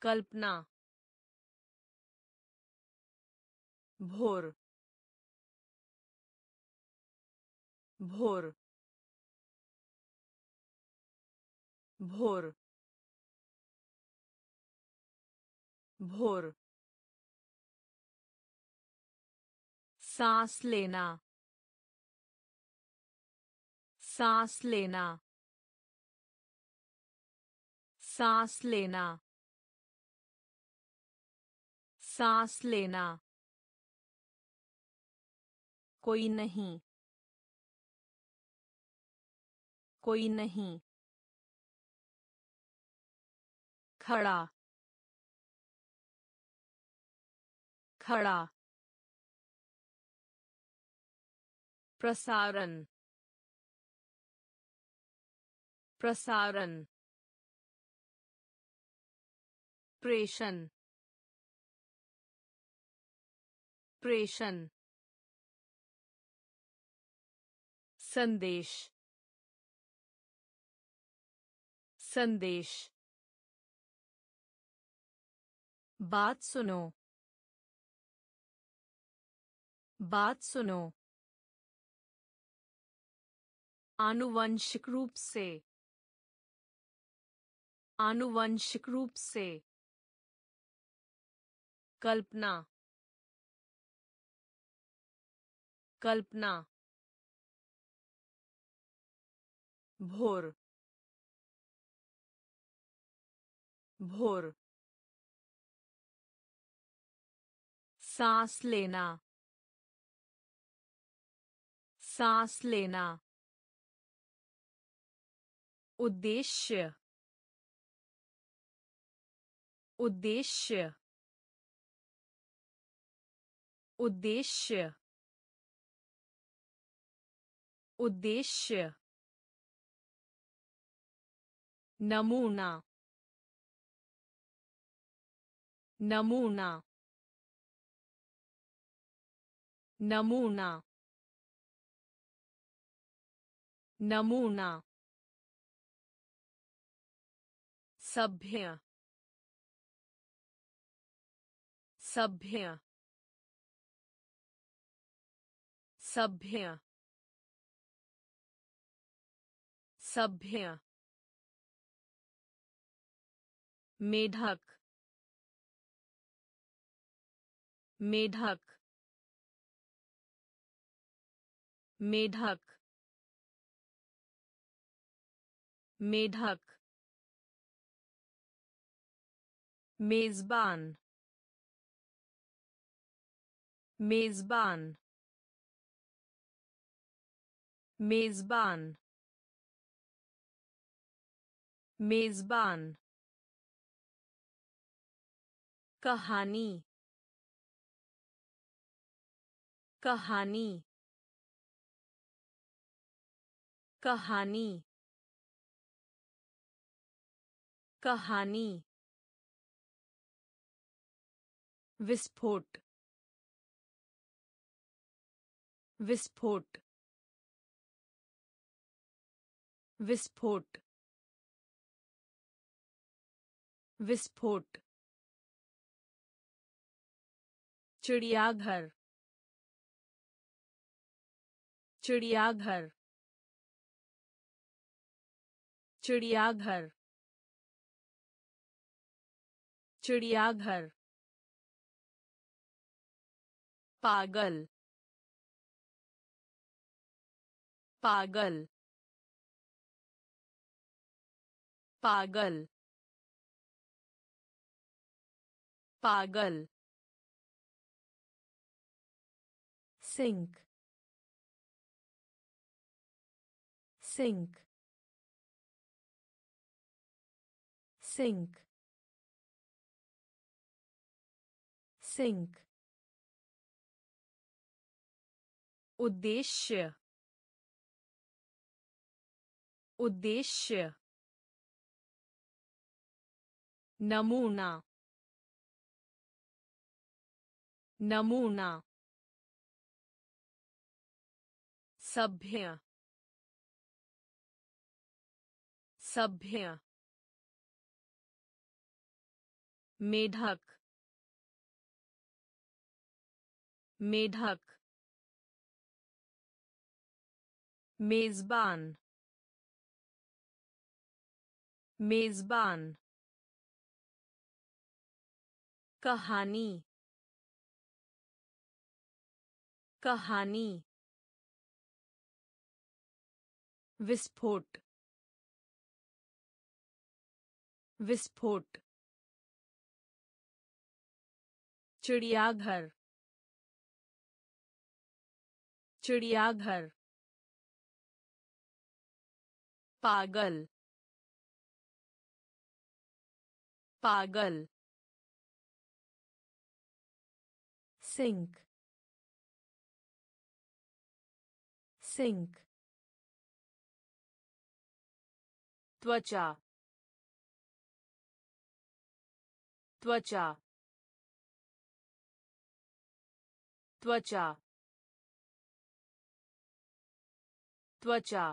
कल्पना। भोर। भोर। भोर। भोर। सांस लेना। सांस लेना। सांस लेना। सांस लेना। कोई नहीं। कोई नहीं। खड़ा। खड़ा। प्रसारण। प्रसारण। प्रेषण। प्रेषण। संदेश। संदेश। बात सुनो। बात सुनो। आनुवंशिक रूप से। आनुवंशिक रूप से। कल्पना। कल्पना। भोर। भोर। सांस लेना। सांस लेना। उद्देश्य उद्देश्य उद्देश्य उद्देश्य नमूना नमूना नमूना नमूना। सभ्य सभ्य सभ्य सभ्य। मेढक मेढक मेढक। मेढक मेजबान मेजबान मेजबान मेजबान। कहानी कहानी कहानी। कहानी विस्फोट। विस्फोट। विस्फोट। विस्फोट। चिड़ियाघर। चिड़ियाघर। चिड़ियाघर। चिड़ियाघर। पागल पागल पागल पागल सिंक सिंक सिंक सिंक उद्देश्य उद्देश्य नमूना नमूना सभ्य सभ्य मेढक मेढक मेजबान मेजबान कहानी कहानी विस्फोट विस्फोट चिड़ियाघर चिड़ियाघर पागल। पागल। सिंक। सिंक। त्वचा। त्वचा। त्वचा। त्वचा।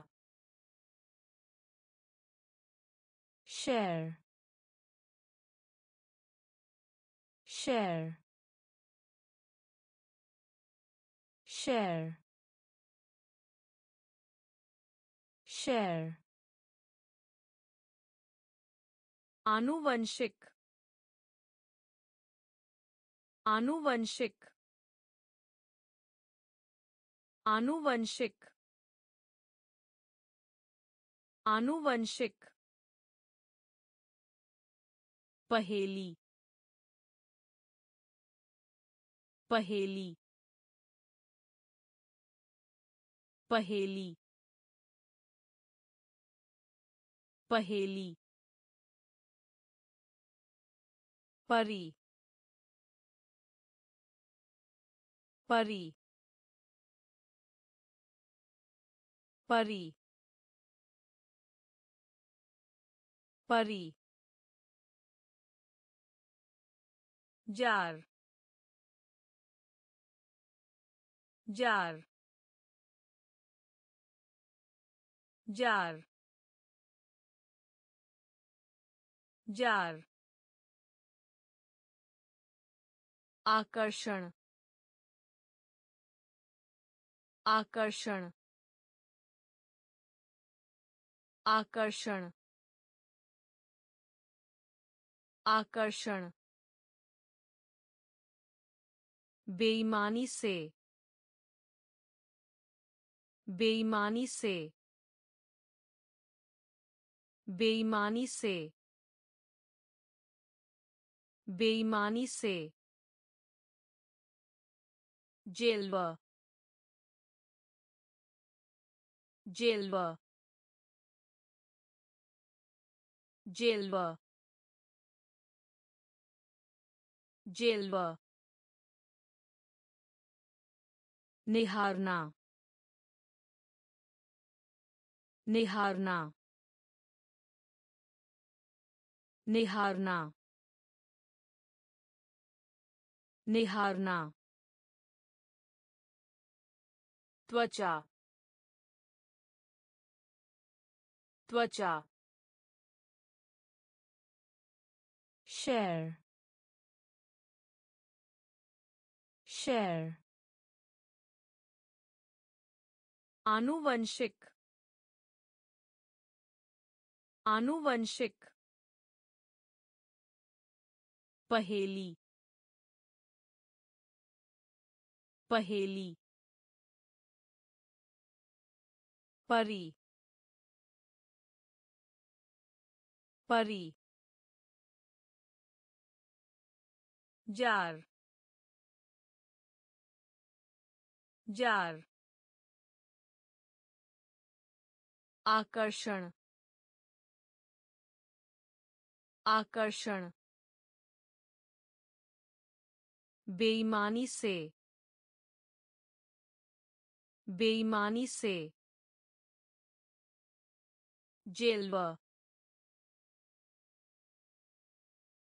Share. Share. Share. Share. आनुवंशिक आनुवंशिक आनुवंशिक आनुवंशिक पहेली। पहेली। पहेली। पहेली। परी। परी। परी। परी। जार जार जार जार आकर्षण आकर्षण आकर्षण आकर्षण. बेईमानी से। बेईमानी से। बेईमानी से। बेईमानी से। जेलवा। जेलवा। जेलवा। जेलवा। निहारना निहारना निहारना निहारना त्वचा त्वचा share share आनुवंशिक आनुवंशिक पहेली पहेली परी परी जार जार आकर्षण आकर्षण बेईमानी से बेईमानी से जेलवा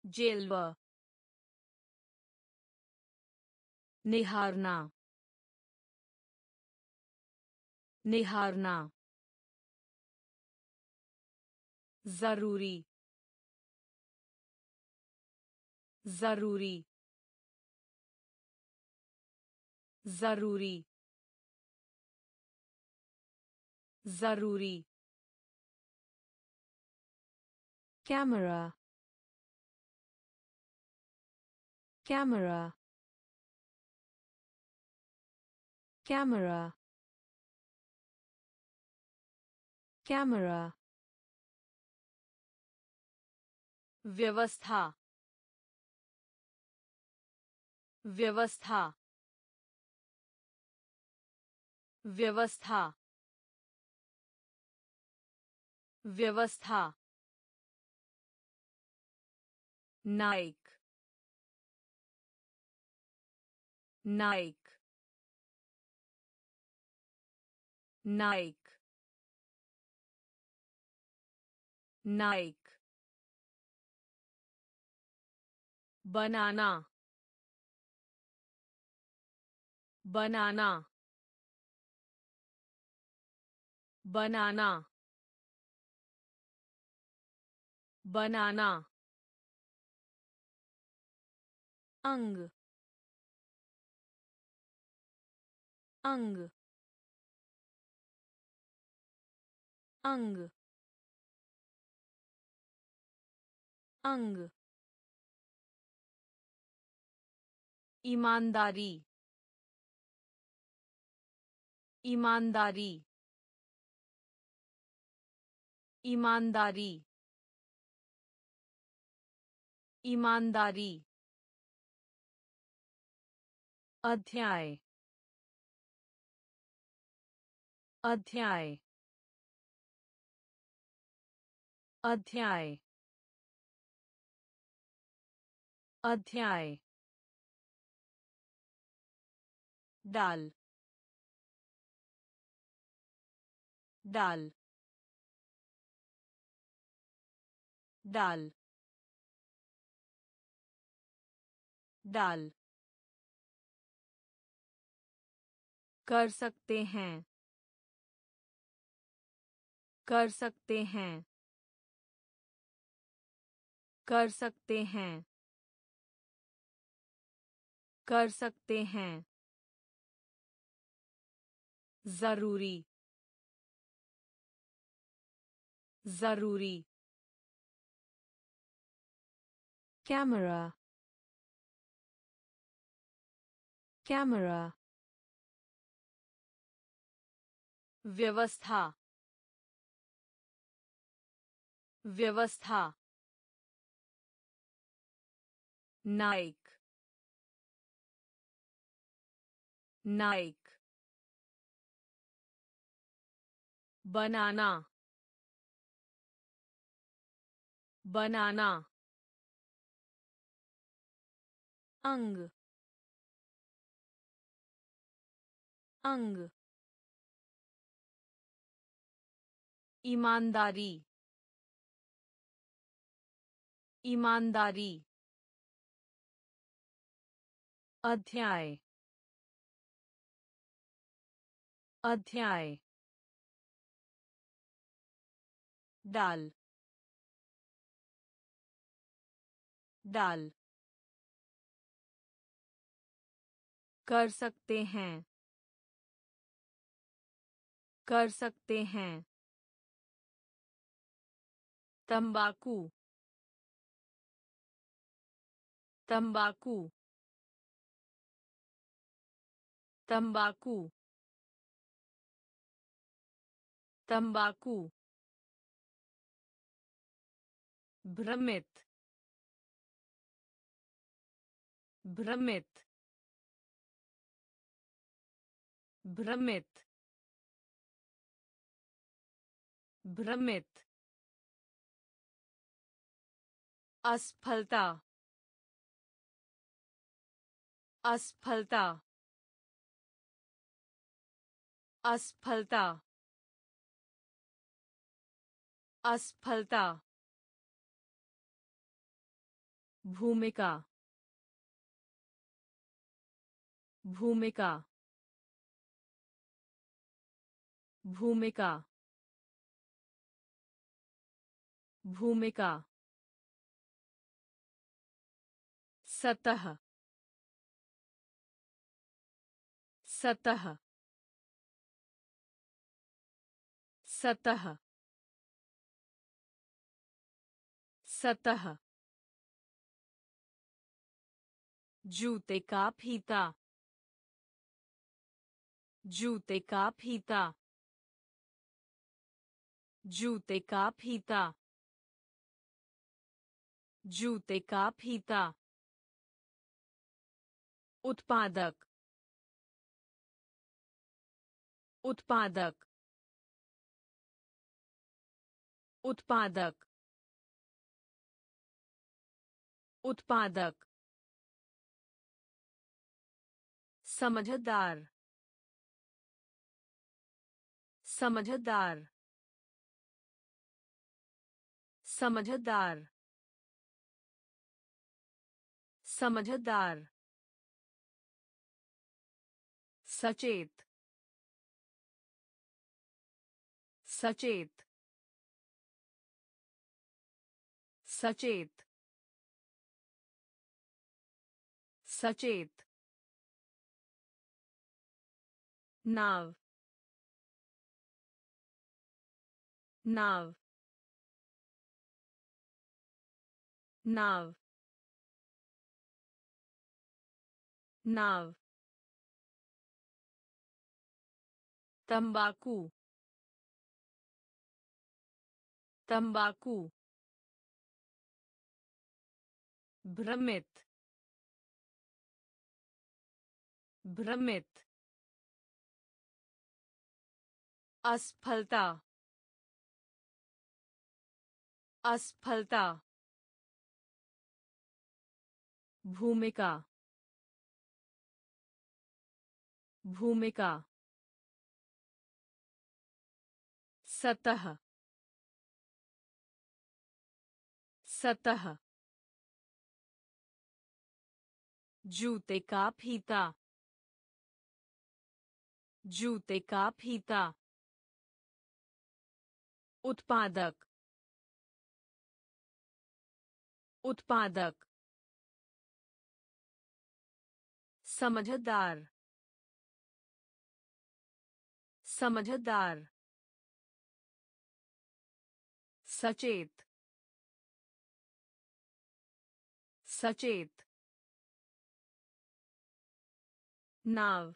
जेलवा निहारना निहारना ज़रूरी ज़रूरी ज़रूरी ज़रूरी camera camera camera camera व्यवस्था व्यवस्था व्यवस्था व्यवस्था नाइक नाइक नाइक नाइक बनाना बनाना बनाना बनाना अंग अंग अंग अंग। ईमानदारी। ईमानदारी। ईमानदारी। ईमानदारी। अध्याय। अध्याय। अध्याय। अध्याय। डाल डाल डाल डाल कर सकते हैं कर सकते हैं कर सकते हैं कर सकते हैं ज़रूरी। ज़रूरी। camera camera व्यवस्था। व्यवस्था। नाइक। नाइक। बनाना बनाना अंग अंग ईमानदारी ईमानदारी अध्याय अध्याय डाल डाल कर सकते हैं कर सकते हैं तंबाकू तंबाकू तंबाकू तंबाकू भ्रमित भ्रमित भ्रमित भ्रमित असफलता असफलता असफलता असफलता। भूमिका भूमिका भूमिका भूमिका सतह सतह सतह सतह। जूते का फीता। जूते का फीता। जूते का फीता। जूते का फीता। उत्पादक। उत्पादक। उत्पादक। उत्पादक। समझदार समझदार समझदार समझदार सचेत सचेत सचेत सचेत नाव नाव नाव नाव तंबाकू तंबाकू भ्रमित भ्रमित असफलता। असफलता। भूमिका। भूमिका। सतह। सतह। जूते का फीता। जूते का फीता। उत्पादक उत्पादक समझदार समझदार सचेत सचेत नाव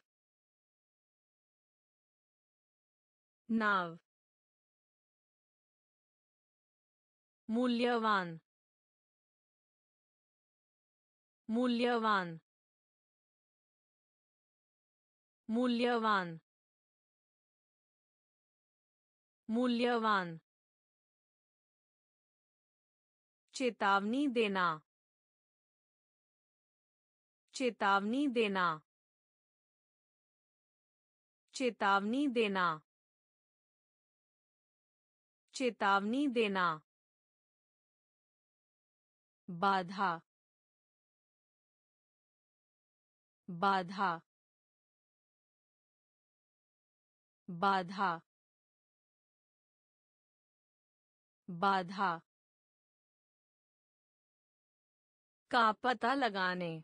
नाव मूल्यवान मूल्यवान मूल्यवान मूल्यवान चेतावनी देना चेतावनी देना चेतावनी देना चेतावनी देना बाधा। बाधा। बाधा। बाधा। का पता लगाने।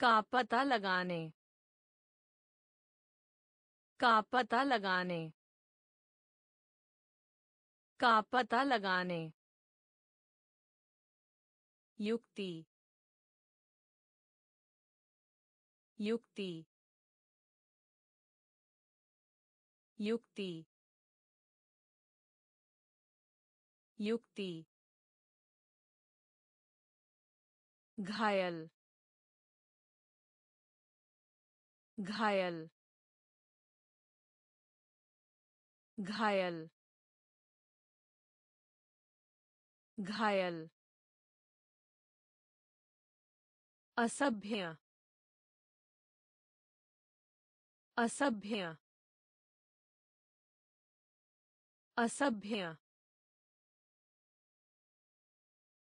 का पता लगाने। का पता लगाने। का पता लगाने। युक्ति। युक्ति। युक्ति। युक्ति। घायल। घायल। घायल। घायल। असभ्य असभ्य असभ्य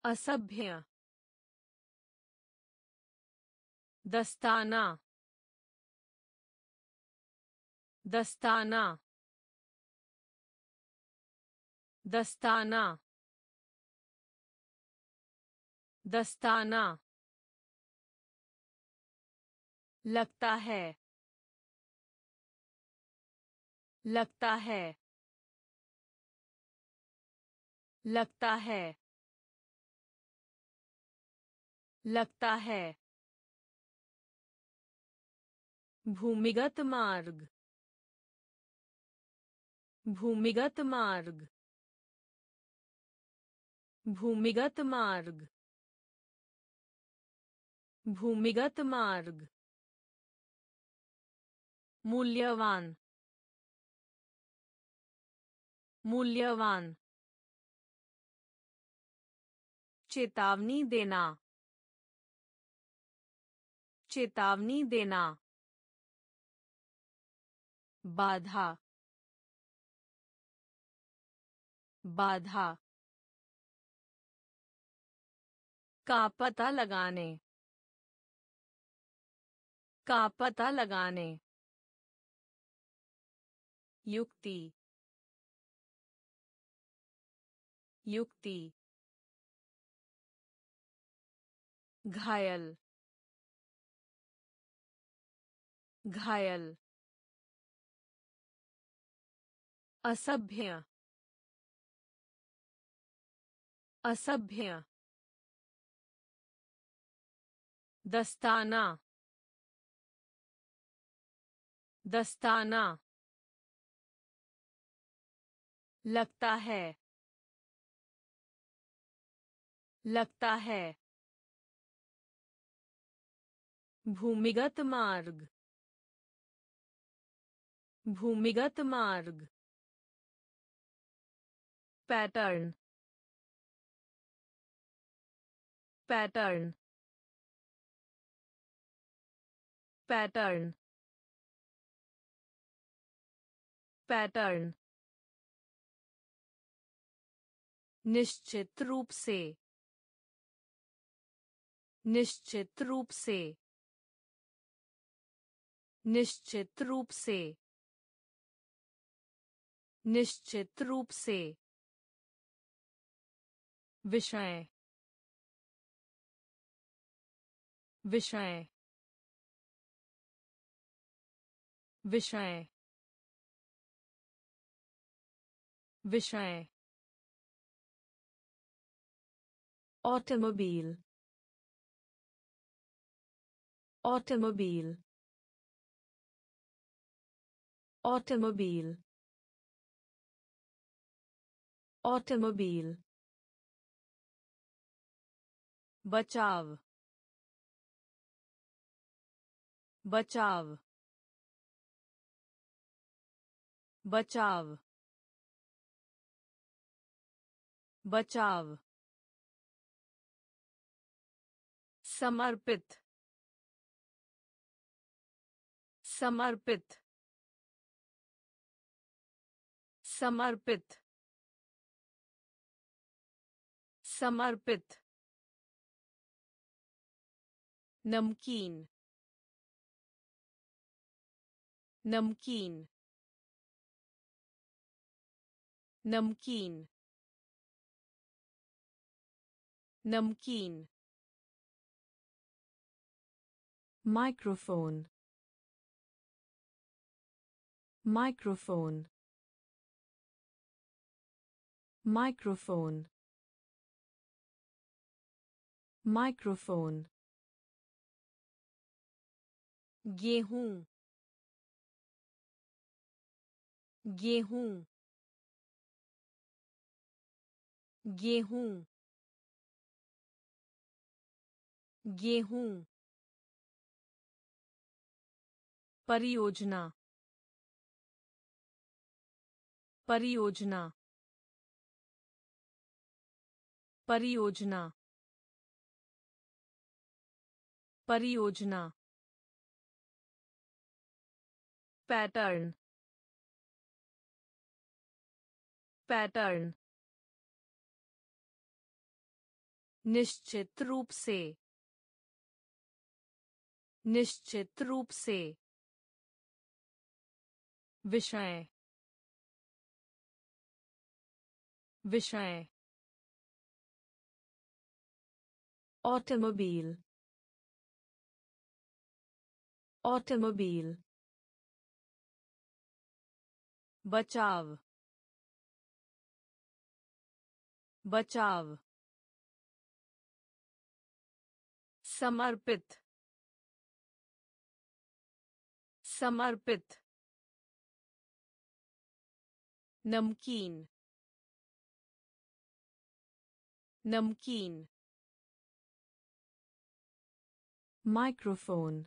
असभ्य. दस्ताना दस्ताना दस्ताना दस्ताना. लगता है। लगता है। लगता है। लगता है। भूमिगत मार्ग। भूमिगत मार्ग। भूमिगत मार्ग। भूमिगत मार्ग। मूल्यवान मूल्यवान चेतावनी देना चेतावनी देना बाधा बाधा का पता लगाने का पता लगाने युक्ति। युक्ति। घायल। घायल। असभ्य। असभ्य। दस्ताना। दस्ताना। लगता है। लगता है। भूमिगत मार्ग। भूमिगत मार्ग। पैटर्न। पैटर्न। पैटर्न। पैटर्न। निश्चित रूप से। निश्चित रूप से। निश्चित रूप से। निश्चित रूप से। विषय। विषय। विषय। विषय। ऑटोमोबाइल ऑटोमोबाइल ऑटोमोबाइल ऑटोमोबाइल बचाव बचाव बचाव बचाव समर्पित समर्पित समर्पित समर्पित नमकीन नमकीन नमकीन नमकीन microphone microphone microphone microphone गेहूं गेहूं गेहूं गेहूं परियोजना। परियोजना। परियोजना। परियोजना। पैटर्न। पैटर्न। निश्चित रूप से। निश्चित रूप से। विषय विषय ऑटोमोबाइल ऑटोमोबाइल बचाव बचाव समर्पित समर्पित नमकीन नमकीन microphone.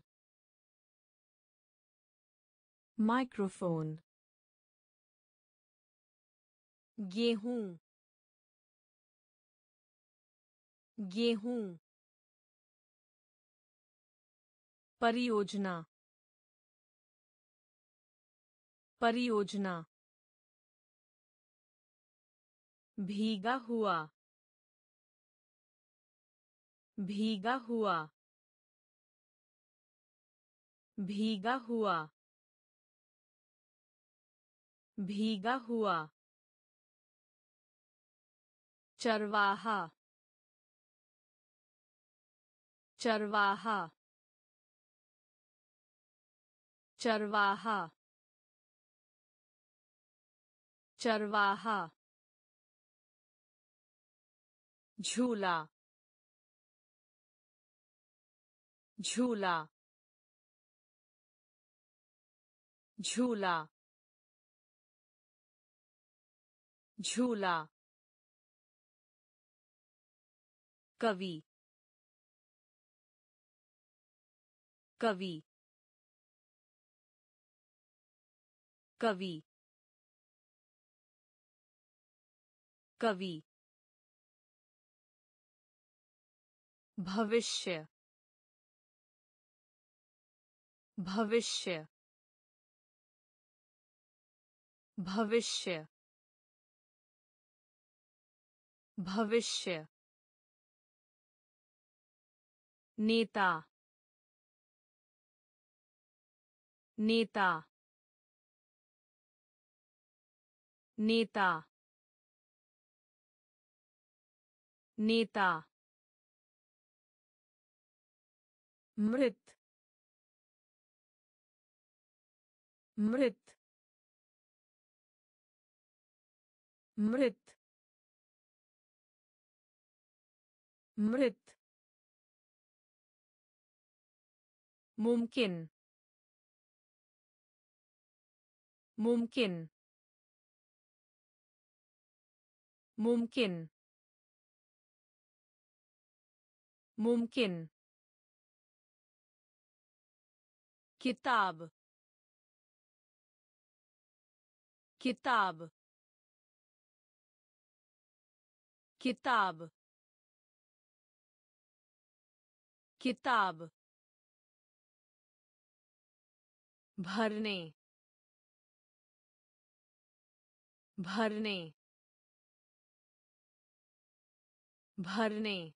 Microphone. गेहूँ गेहूँ परियोजना परियोजना भीगा हुआ भीगा हुआ भीगा हुआ भीगा हुआ चरवाहा चरवाहा चरवाहा चरवाहा झूला झूला झूला झूला कवि कवि कवि कवि भविष्य भविष्य भविष्य भविष्य। नेता नेता। नेता नेता। मृत मृत मृत मृत मुमकिन मुमकिन मुमकिन मुमकिन किताब किताब किताब किताब भरने भरने भरने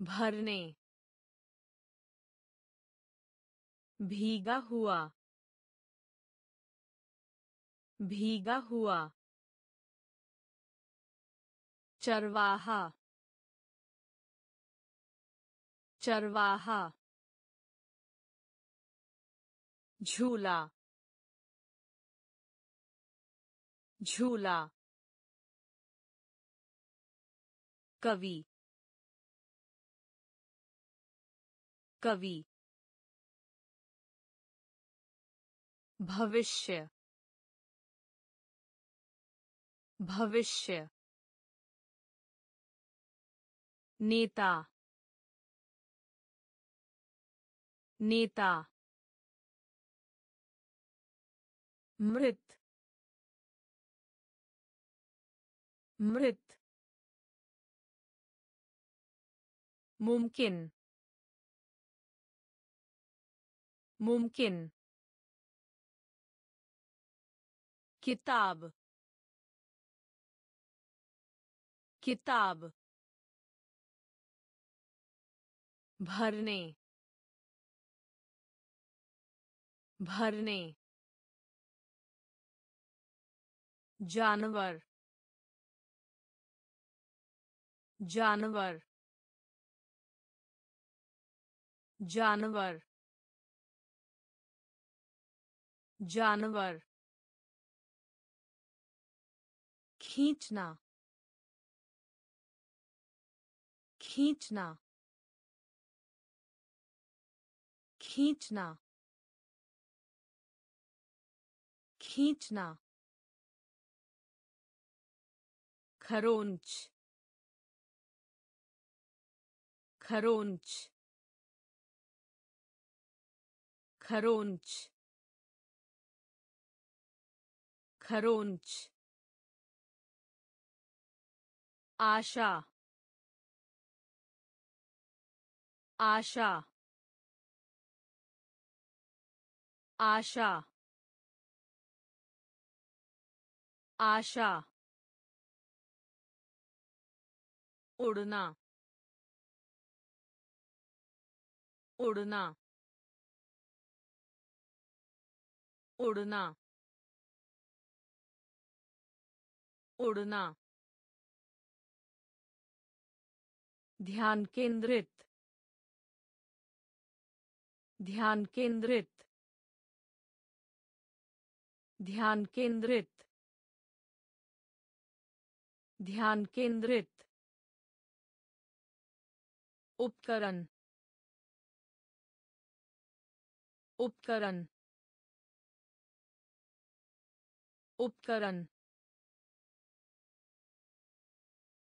भरने भीगा हुआ भीगा हुआ चरवाहा चरवाहा झूला झूला कवि कवि भविष्य भविष्य नेता नेता मृत मृत मुमकिन मुमकिन। किताब किताब भरने भरने जानवर जानवर जानवर जानवर खींचना। खींचना। खींचना। खींचना। खरोंच। खरोंच। खरोंच। खरोंच। आशा। आशा। आशा। आशा। उड़ना। उड़ना। उड़ना। उड़ना। ध्यान केंद्रित ध्यान केंद्रित ध्यान केंद्रित ध्यान केंद्रित। उपकरण उपकरण उपकरण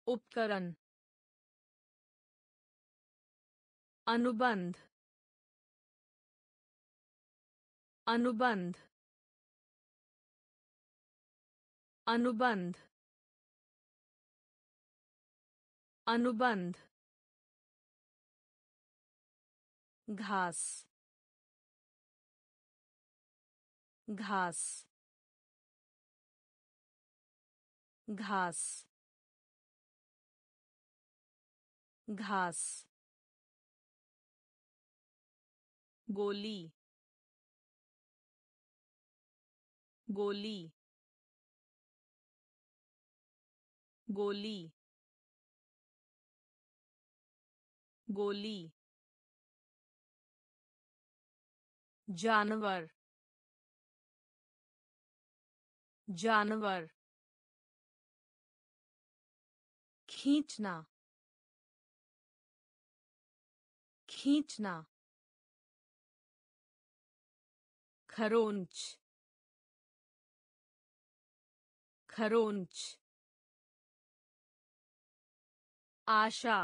उपकरण। अनुबंध अनुबंध अनुबंध अनुबंध घास घास घास घास गोली। गोली। गोली। गोली। जानवर। जानवर। खींचना। खींचना। खरोंच खरोंच आशा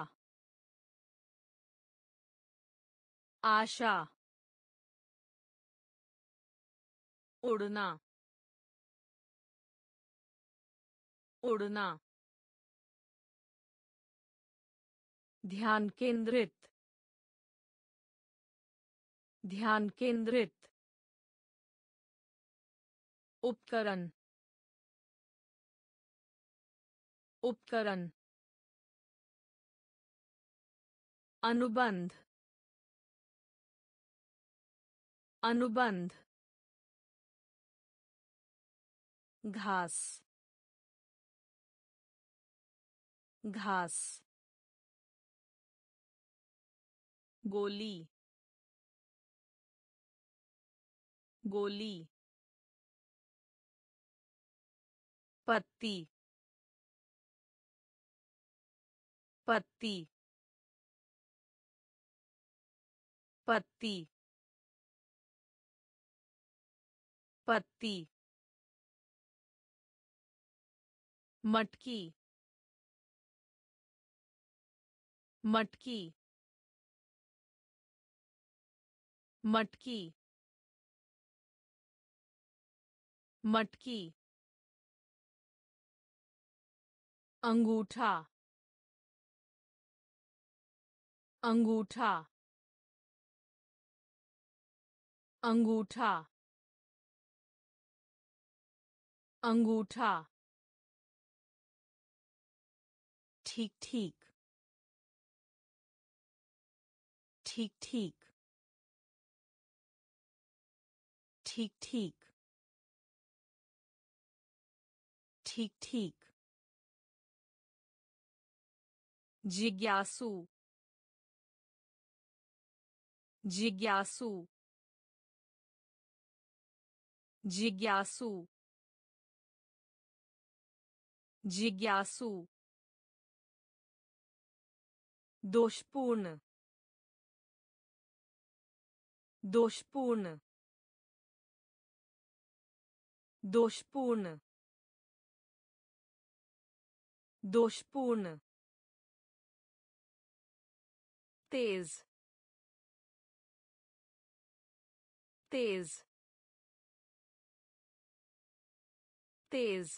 आशा उड़ना उड़ना ध्यान केंद्रित ध्यान केंद्रित उपकरण उपकरण अनुबंध अनुबंध घास घास गोली गोली पत्ती। पत्ती। पत्ती। पत्ती। मटकी। मटकी। मटकी। मटकी। अंगूठा अंगूठा अंगूठा अंगूठा। ठीक ठीक। ठीक ठीक। ठीक ठीक। ठीक ठीक। Jigyasu Jigyasu Jigyasu Jigyasu Dospune. Dospune. Dospune. Dospune. तेज तेज तेज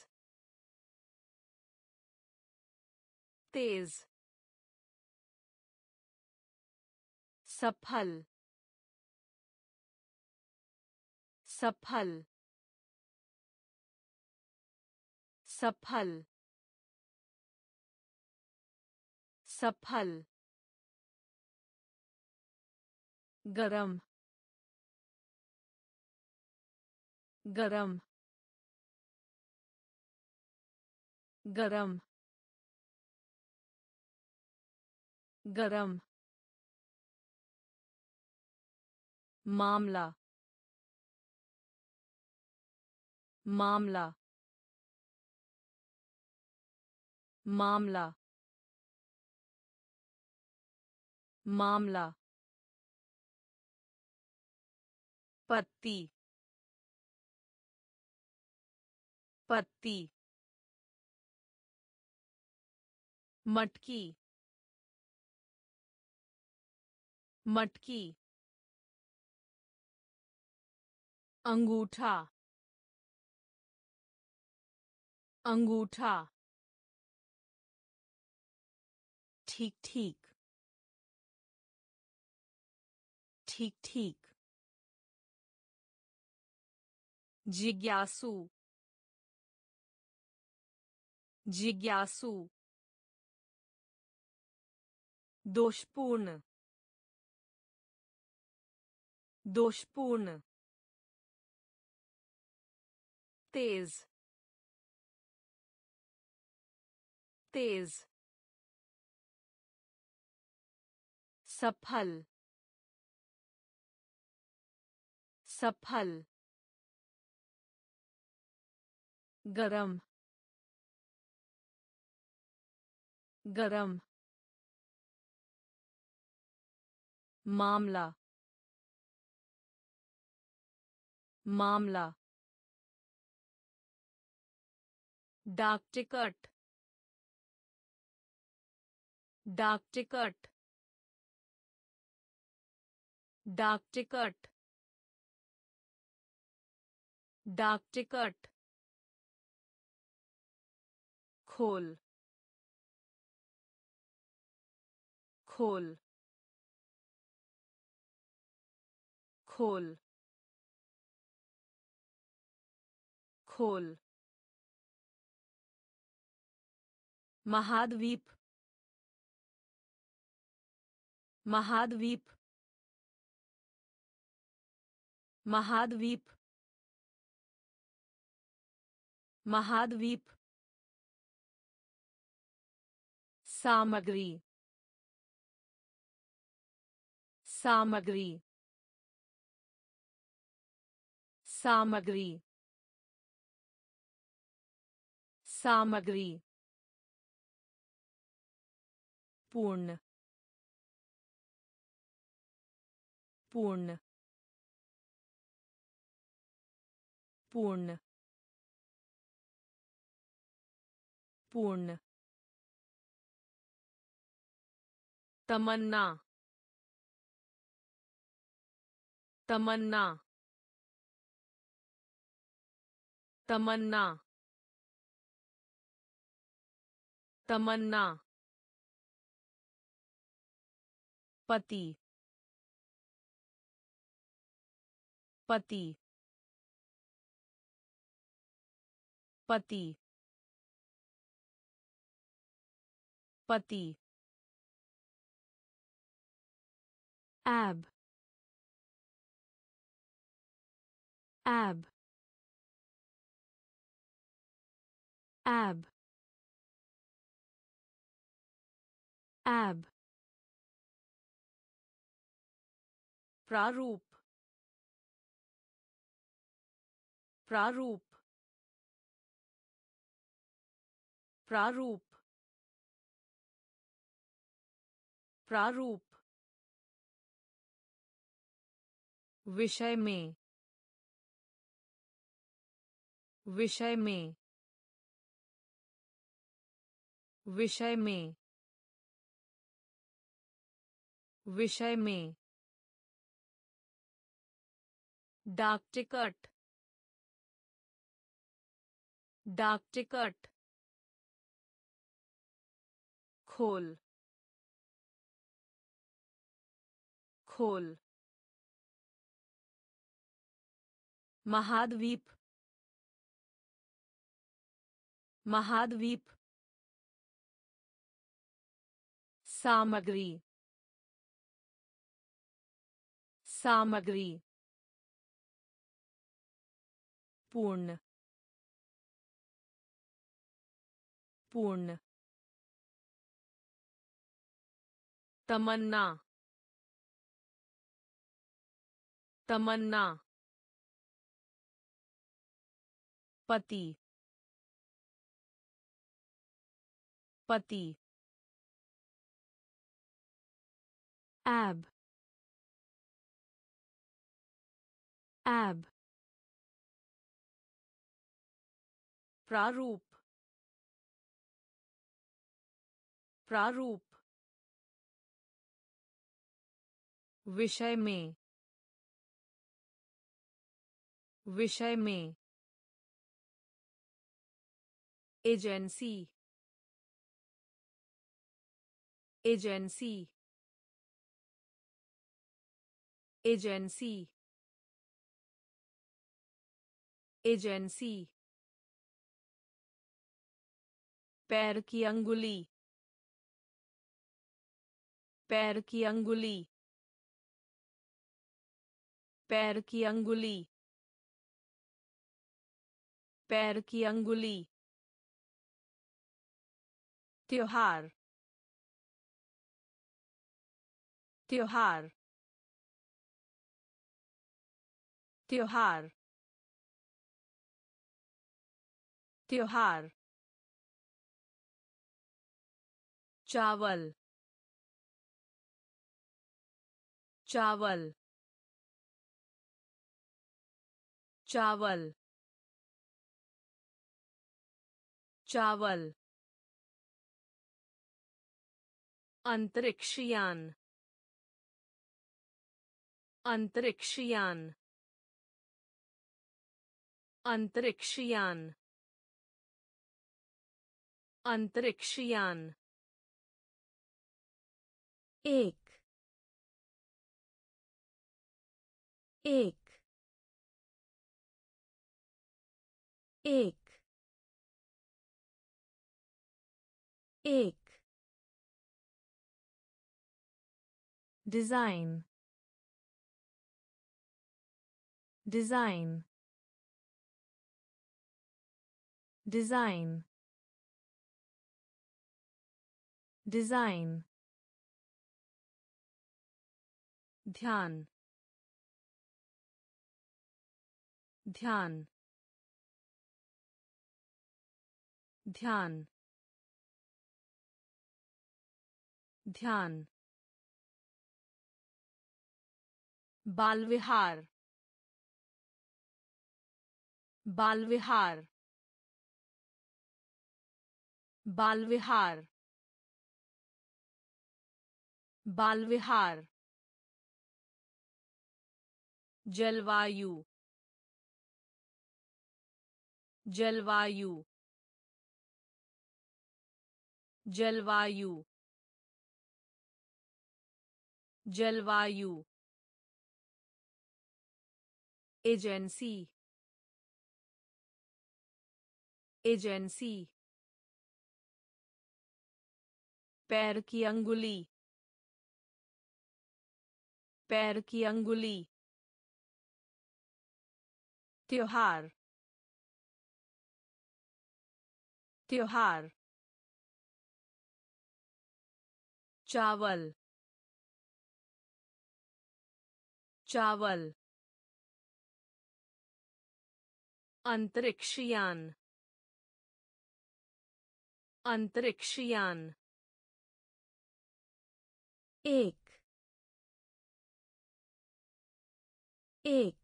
तेज। सफल सफल सफल। सफल। गरम गरम गरम गरम। मामला मामला मामला। मामला। पत्ती। पत्ती। मटकी। मटकी। अंगूठा। अंगूठा। ठीक ठीक। ठीक ठीक। जिज्ञासु जिज्ञासु दोषपूर्ण दोषपूर्ण तेज तेज सफल सफल गरम गरम मामला मामला डाक टिकट डाक टिकट डाक टिकट डाक टिकट। खोल खोल खोल खोल। महाद्वीप महाद्वीप महाद्वीप महाद्वीप। सामग्री सामग्री सामग्री सामग्री पूर्ण पूर्ण पूर्ण पूर्ण। तमन्ना। तमन्ना। तमन्ना। तमन्ना। पति। पति। पति। पति। ab ab ab ab प्रारूप प्रारूप प्रारूप प्रारूप विषय में विषय में विषय में विषय में। डाक टिकट डाक टिकट। खोल खोल। महाद्वीप महाद्वीप सामग्री सामग्री पूर्ण पूर्ण तमन्ना तमन्ना पति। पति। Ab ab प्रारूप। प्रारूप। विषय में। विषय में। एजेंसी एजेंसी एजेंसी एजेंसी पैर की अंगुली, पैर की अंगुली, पैर की अंगुली, पैर की अंगुली. त्योहार। त्योहार। त्योहार। त्योहार। चावल। चावल। चावल। चावल। अंतरिक्षयान अंतरिक्षयान अंतरिक्षयान अंतरिक्षयान। एक एक एक एक। डिजाइन डिजाइन डिजाइन डिजाइन ध्यान ध्यान ध्यान ध्यान बाल विहार बाल विहार बाल विहार बाल विहार जलवायु जलवायु जलवायु जलवायु। एजेंसी एजेंसी पैर की अंगुली पैर की अंगुली त्योहार त्योहार चावल चावल अंतरिक्षयान अंतरिक्षयान एक एक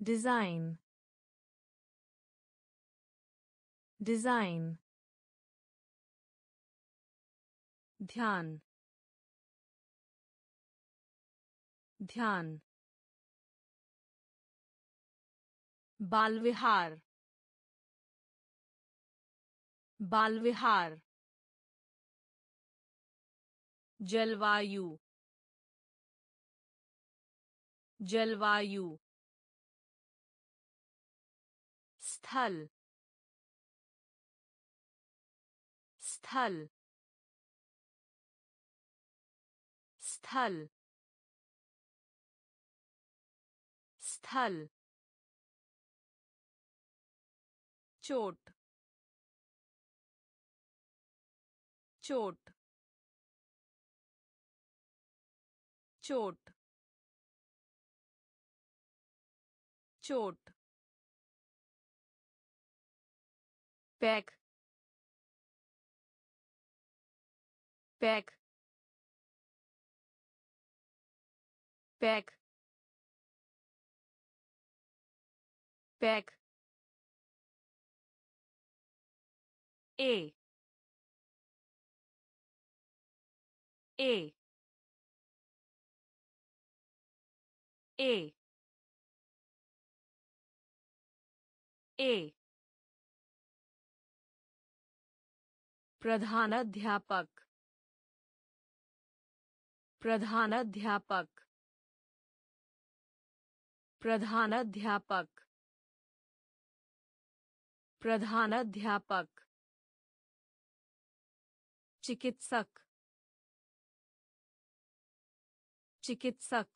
डिज़ाइन डिज़ाइन ध्यान ध्यान बाल विहार बाल विहार जलवायु जलवायु स्थल स्थल स्थल स्थल। चोट। चोट। चोट। चोट। Pack. Pack. Pack. Pack. A a a a प्रधानाध्यापक. प्रधानाध्यापक. प्रधानाध्यापक. प्रधानाध्यापक. चिकित्सक। चिकित्सक।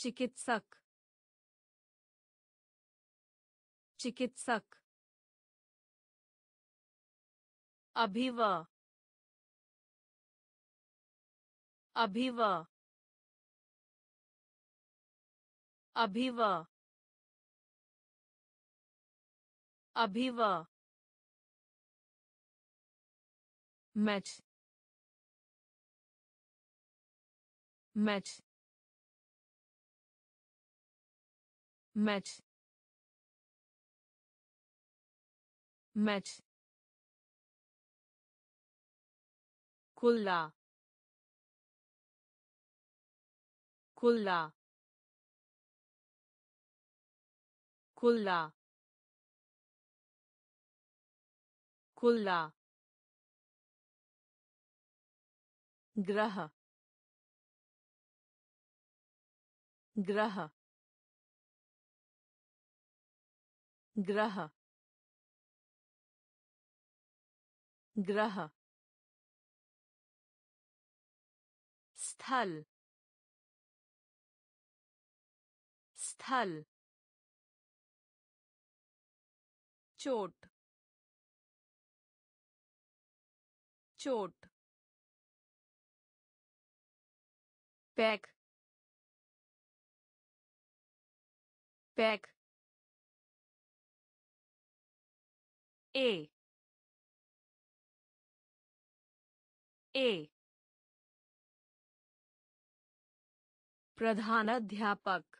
चिकित्सक। चिकित्सक। अभिव। अभिव। अभिव। अभिव। मैच मैच मैच मैच खुला खुला खुला खुला ग्रह ग्रह ग्रह ग्रह। स्थल स्थल। चोट चोट। पैक पैक ए ए प्रधानाध्यापक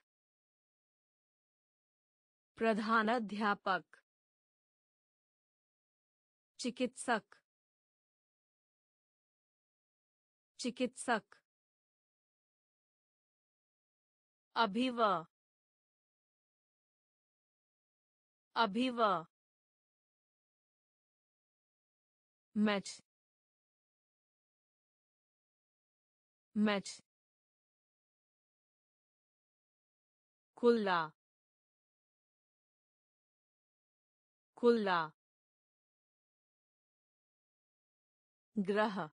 प्रधानाध्यापक चिकित्सक चिकित्सक अभिव अभिव मैच मैच खुला खुला ग्रह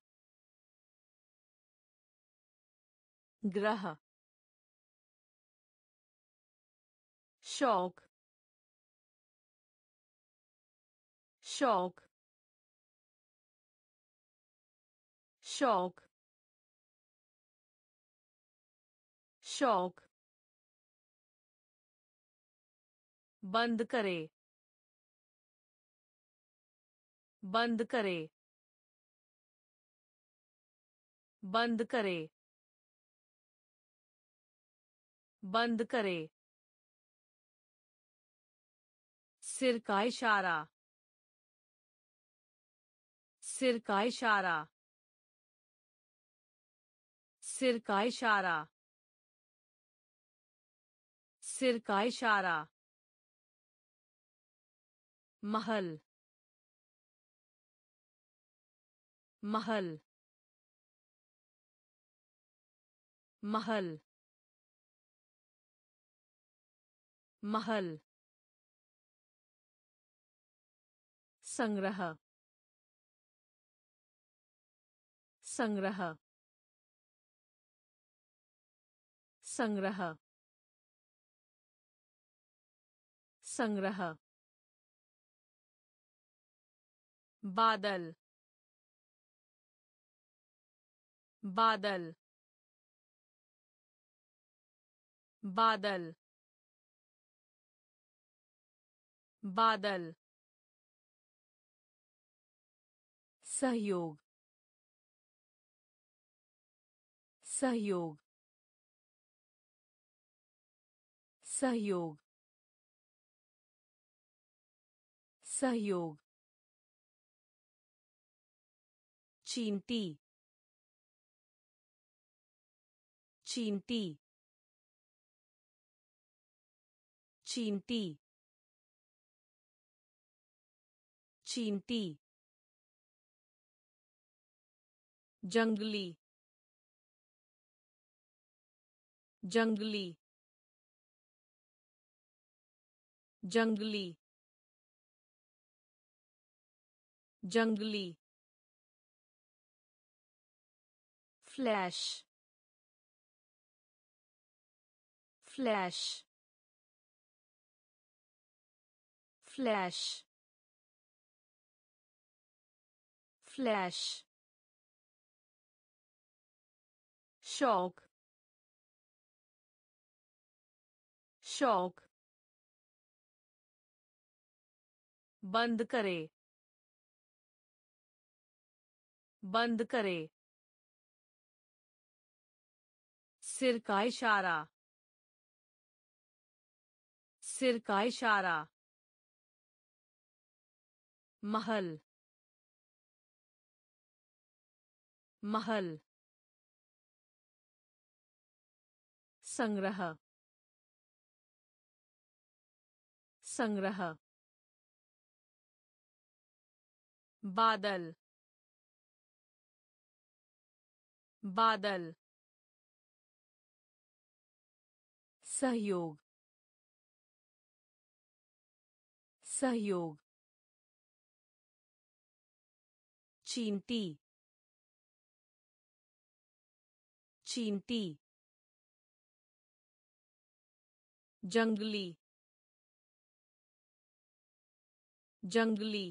ग्रह शौक शौक शौक शौक बंद करे बंद करे बंद करे बंद करे सिर का इशारा। सिर का इशारा। सिर का इशारा। सिर का इशारा। महल। महल। महल। महल। संग्रह संग्रह संग्रह संग्रह बादल बादल बादल बादल सहयोग सहयोग सहयोग सहयोग चींटी चींटी चींटी चींटी जंगली जंगली जंगली जंगली फ्लैश फ्लैश फ्लैश फ्लैश शौक शौक बंद करे बंद करे सिर का इशारा सिर का इशारा महल महल संग्रह संग्रह बादल बादल सहयोग सहयोग चींटी चींटी जंगली जंगली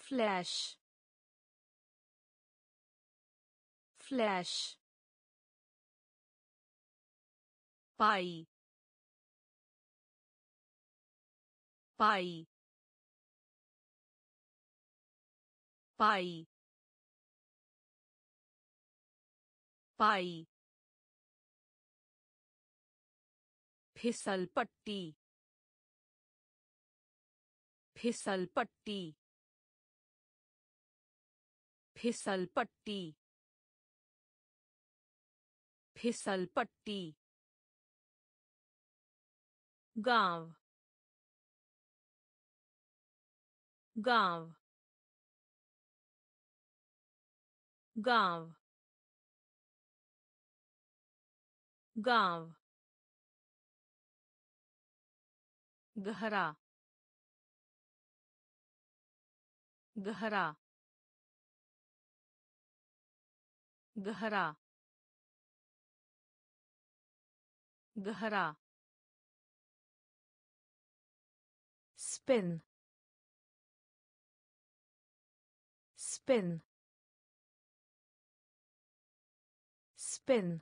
फ्लैश फ्लैश पाई पाई पाई पाई फिसल पट्टी। फिसल पट्टी। फिसल पट्टी। फिसल पट्टी। गाँव। गाँव। गाँव। गाँव। गहरा गहरा गहरा गहरा spin spin spin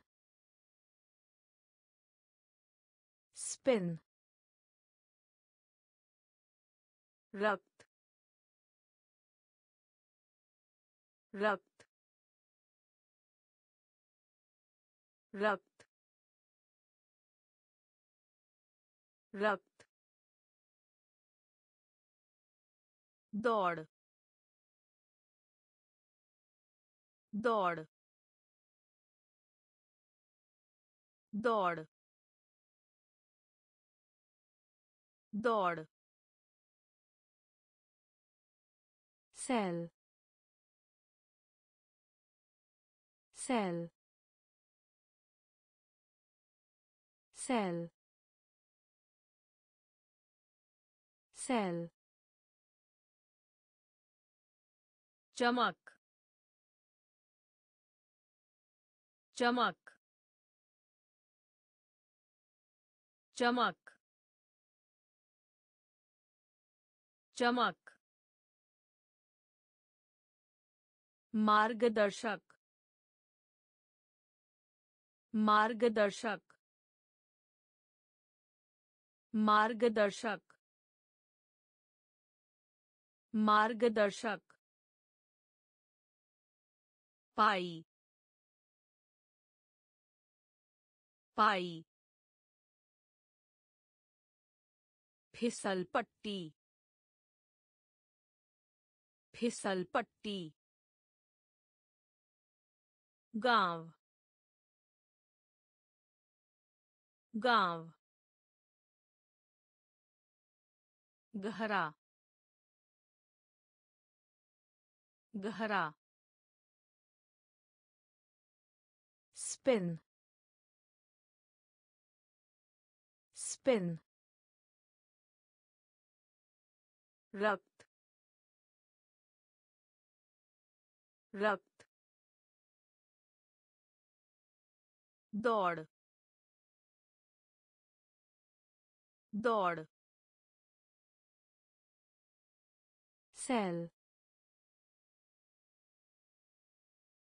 spin रक्त रक्त रक्त रक्त। दौड़ दौड़। दौड़ दौड़। cell cell cell cell चमक चमक चमक चमक मार्गदर्शक मार्गदर्शक मार्गदर्शक मार्गदर्शक पाई पाई फिसल पट्टी फिसल पट्टी गाँव गाँव गहरा गहरा स्पिन स्पिन रक्त रक्त दौड़ दौड़ सेल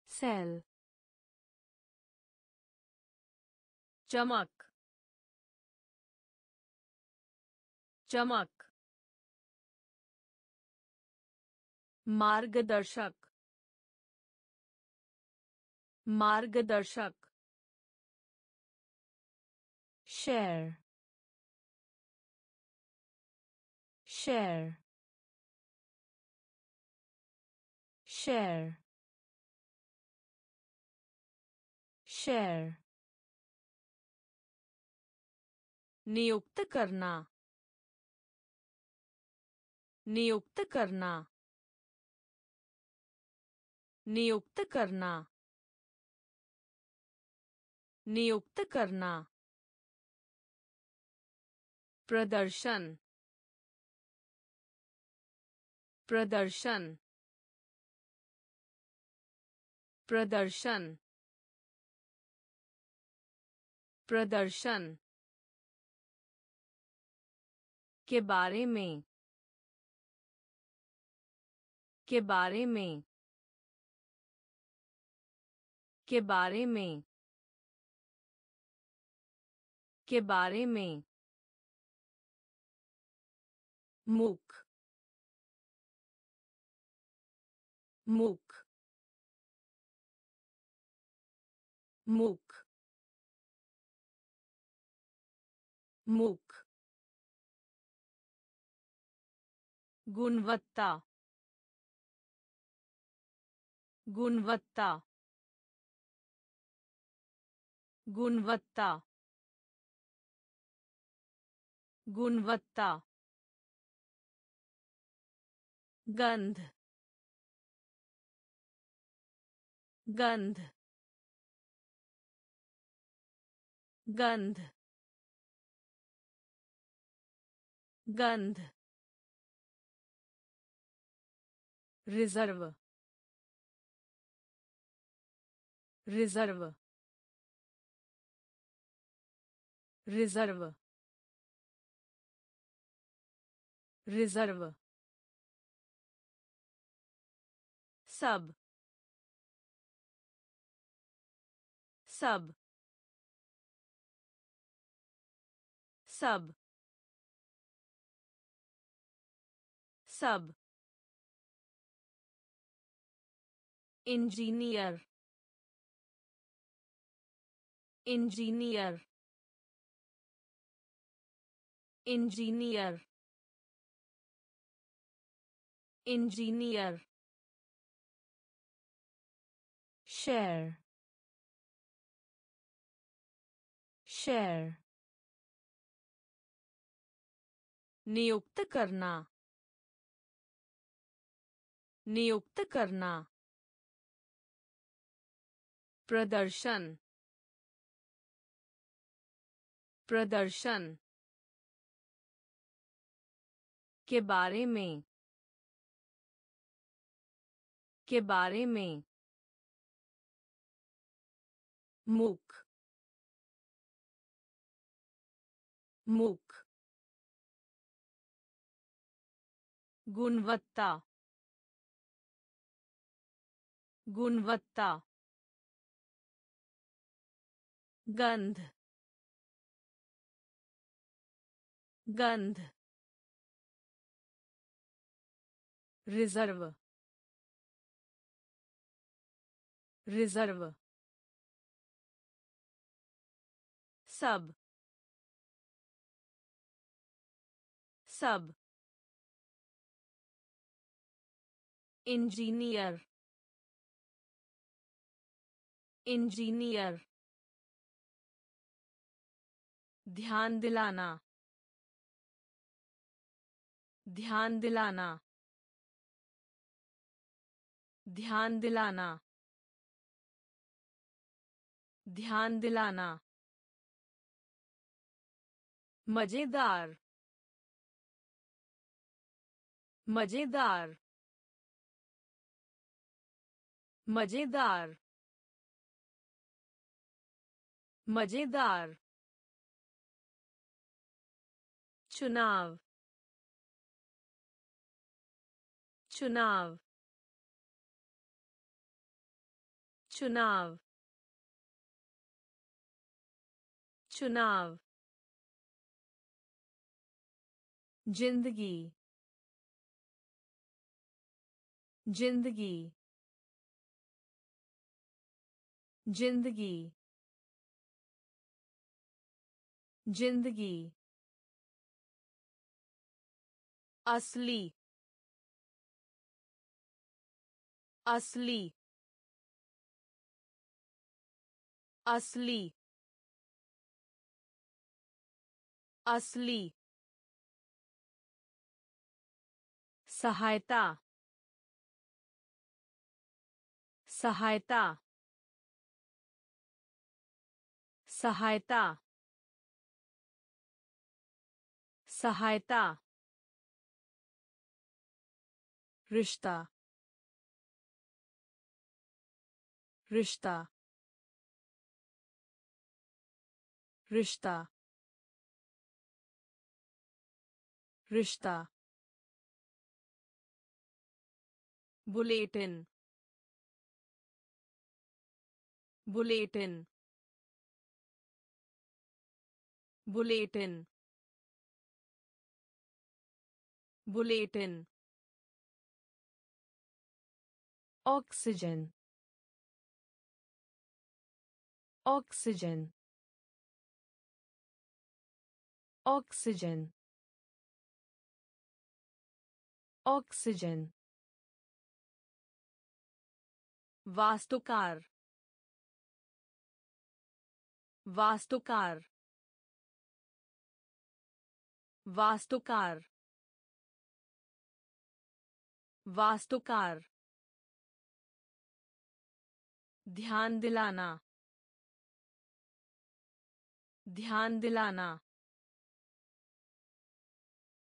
सेल चमक चमक मार्गदर्शक मार्गदर्शक share. Share. Share. Share. नियुक्त करना। नियुक्त करना। नियुक्त करना। नियुक्त करना। प्रदर्शन। प्रदर्शन। प्रदर्शन। प्रदर्शन। के बारे में। के बारे में। के बारे में। के बारे में। मुख मुख मुख मुख गुणवत्ता गुणवत्ता गुणवत्ता गुणवत्ता गंध गंध गंध गंध reserve reserve reserve reserve sub. Sub. Sub. Sub. Engineer. Engineer. Engineer. Engineer. Share share नियुक्त करना. नियुक्त करना. प्रदर्शन. प्रदर्शन. के बारे में. के बारे में. मुख मुख गुणवत्ता गुणवत्ता गंध गंध रिज़र्व रिज़र्व सब सब इंजीनियर इंजीनियर ध्यान दिलाना ध्यान दिलाना ध्यान दिलाना ध्यान दिलाना मज़ेदार मज़ेदार मज़ेदार मज़ेदार चुनाव चुनाव चुनाव चुनाव ज़िंदगी ज़िंदगी ज़िंदगी ज़िंदगी असली असली असली असली। सहायता सहायता सहायता सहायता रिश्ता रिश्ता रिश्ता रिश्ता bulletin. Bulletin. Bulletin. Bulletin. Oxygen. Oxygen. Oxygen. Oxygen. वास्तुकार वास्तुकार वास्तुकार वास्तुकार। ध्यान दिलाना ध्यान दिलाना।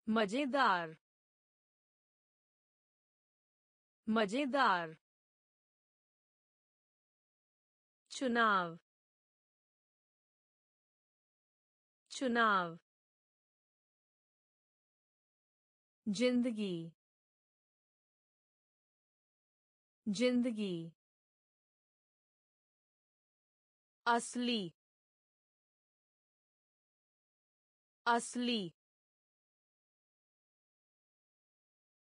मज़ेदार मज़ेदार। चुनाव। चुनाव। ज़िंदगी। ज़िंदगी। असली। असली।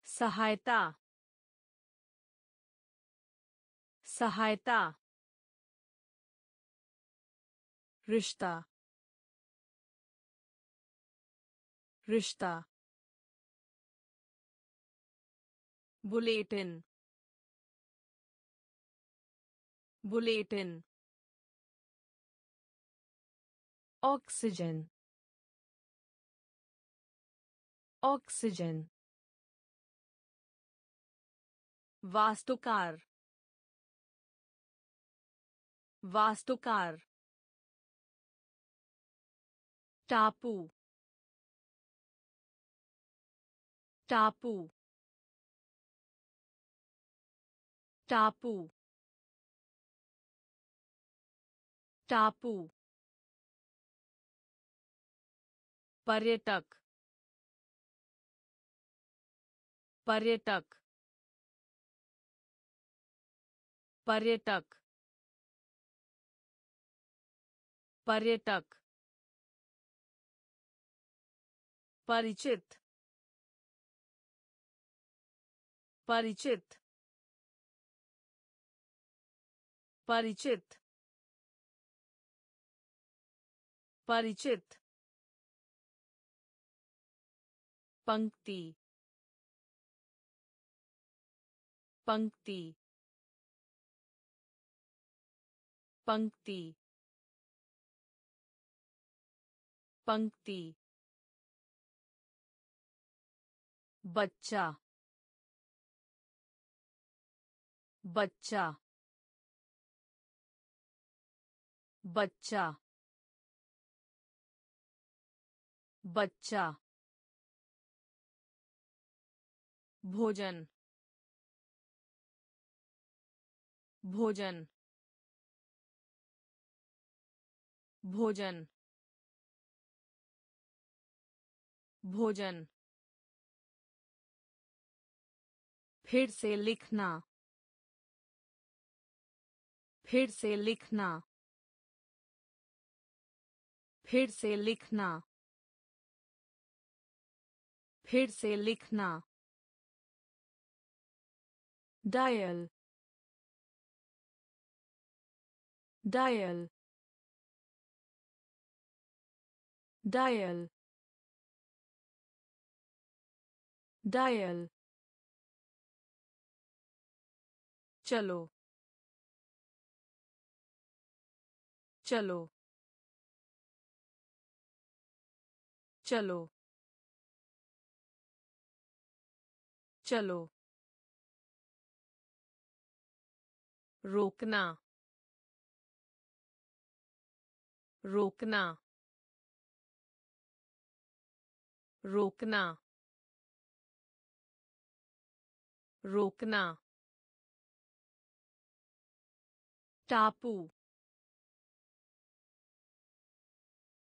सहायता। सहायता। रिश्ता। रिश्ता। बुलेटिन। बुलेटिन। ऑक्सीजन। ऑक्सीजन। वास्तुकार। वास्तुकार। टापू टापू टापू टापू पर्यटक पर्यटक पर्यटक पर्यटक परिचित परिचित परिचित परिचित पंक्ति पंक्ति पंक्ति पंक्ति बच्चा बच्चा बच्चा बच्चा भोजन भोजन भोजन भोजन फिर से लिखना। फिर से लिखना। फिर से लिखना। फिर से लिखना। डायल। डायल। डायल। डायल। चलो। चलो। चलो। चलो। रोकना। रोकना। रोकना। रोकना। टापू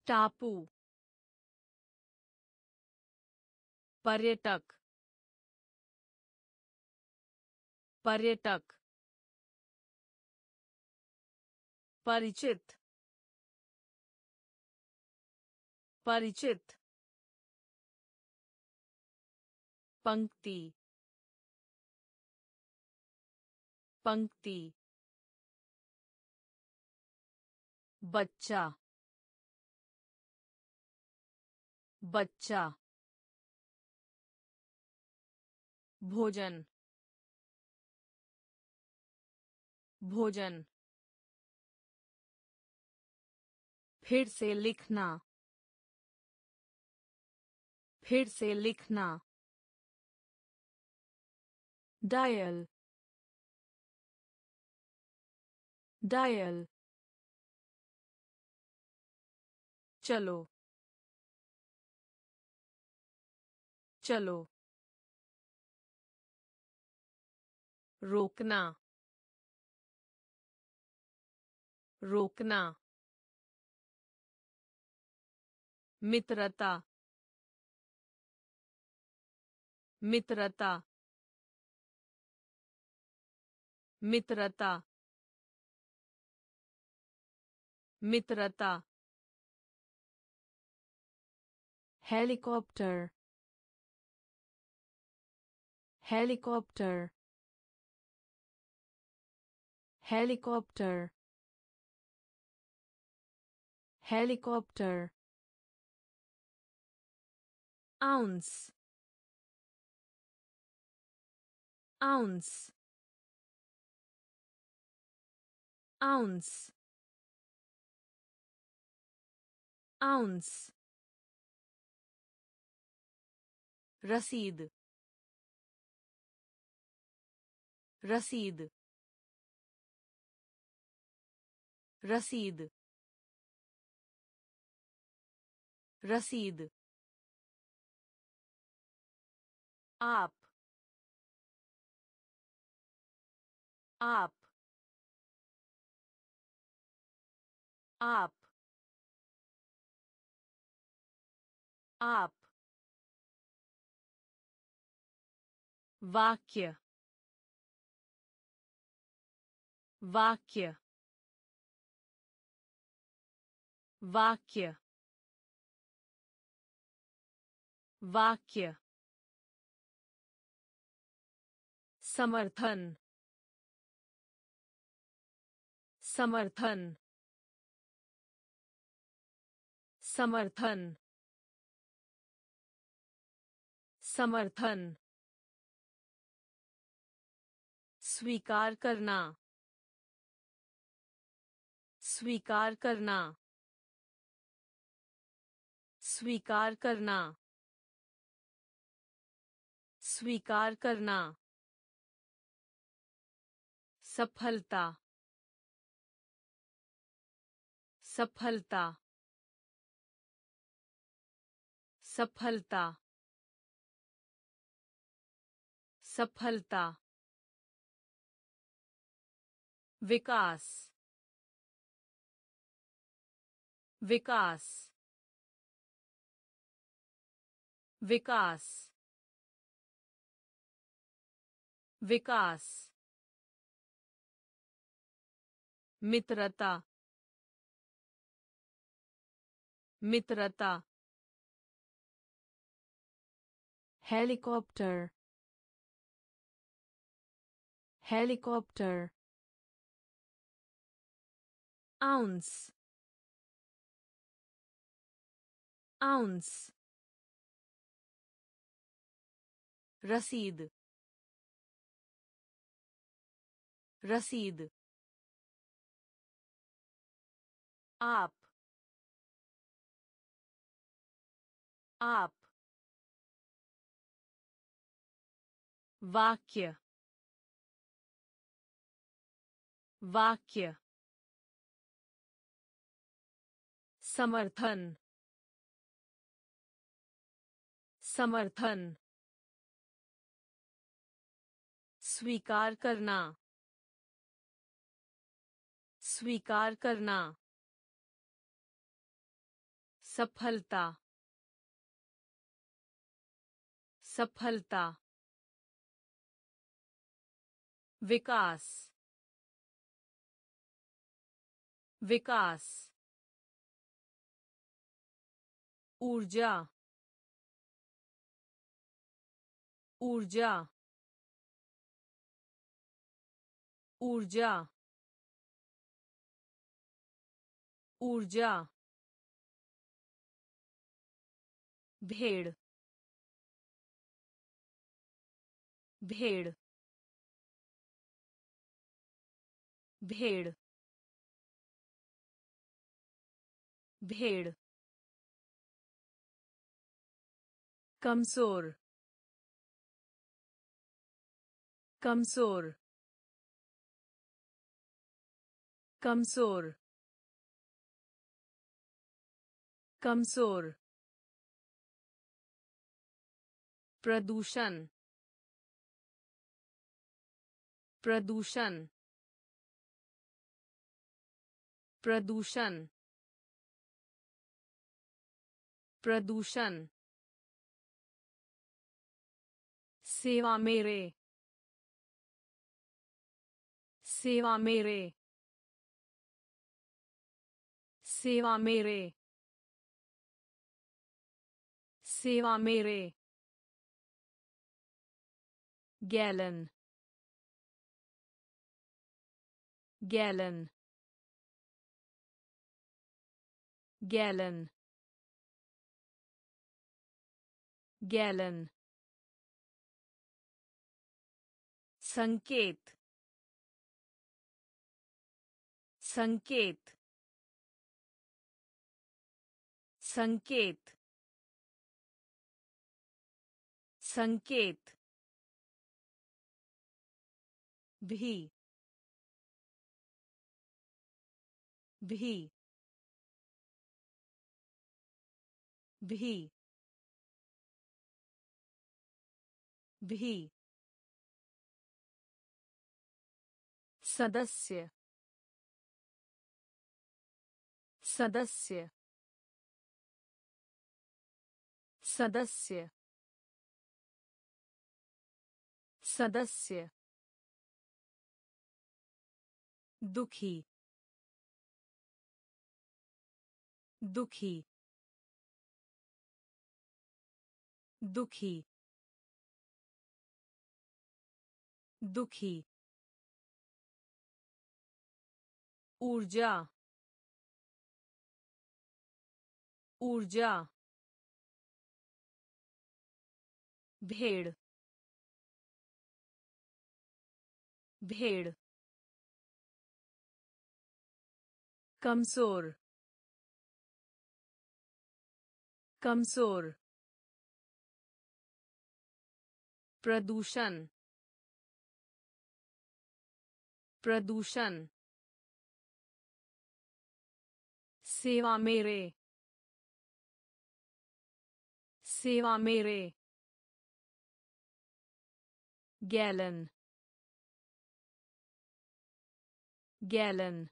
टापू पर्यटक पर्यटक परिचित परिचित पंक्ति पंक्ति बच्चा बच्चा भोजन भोजन फिर से लिखना फिर से लिखना डायल डायल चलो। चलो। रोकना। रोकना। मित्रता। मित्रता। मित्रता। मित्रता। Helicopter. Helicopter. Helicopter. Helicopter. Ounce. Ounce. Ounce. Ounce रसीद रसीद रसीद रसीद। आप आप आप आप। वाक्य वाक्य वाक्य वाक्य समर्थन समर्थन समर्थन समर्थन स्वीकार करना। स्वीकार करना। स्वीकार करना। स्वीकार करना। सफलता। सफलता। सफलता। सफलता। विकास विकास विकास विकास मित्रता मित्रता हेलीकॉप्टर हेलीकॉप्टर ounce. Ounce. रसीद रसीद आप आप वाक्य वाक्य समर्थन समर्थन स्वीकार करना स्वीकार करना सफलता सफलता विकास विकास। ऊर्जा ऊर्जा ऊर्जा ऊर्जा भेड़ भेड़ भेड़ भेड़ कमज़ोर कमज़ोर कमज़ोर कमज़ोर प्रदूषण प्रदूषण प्रदूषण प्रदूषण सेवा मेरे। सेवा मेरे। सेवा मेरे। सेवा मेरे। गैलन। गैलन। गैलन। गैलन। संकेत संकेत संकेत संकेत भी भी भी भी सदस्य। सदस्य। सदस्य। सदस्य। दुखी। दुखी। दुखी। दुखी। ऊर्जा ऊर्जा भेड़ भेड़ कमज़ोर कमज़ोर प्रदूषण प्रदूषण सेवा मेरे। सेवा मेरे। गैलन। गैलन।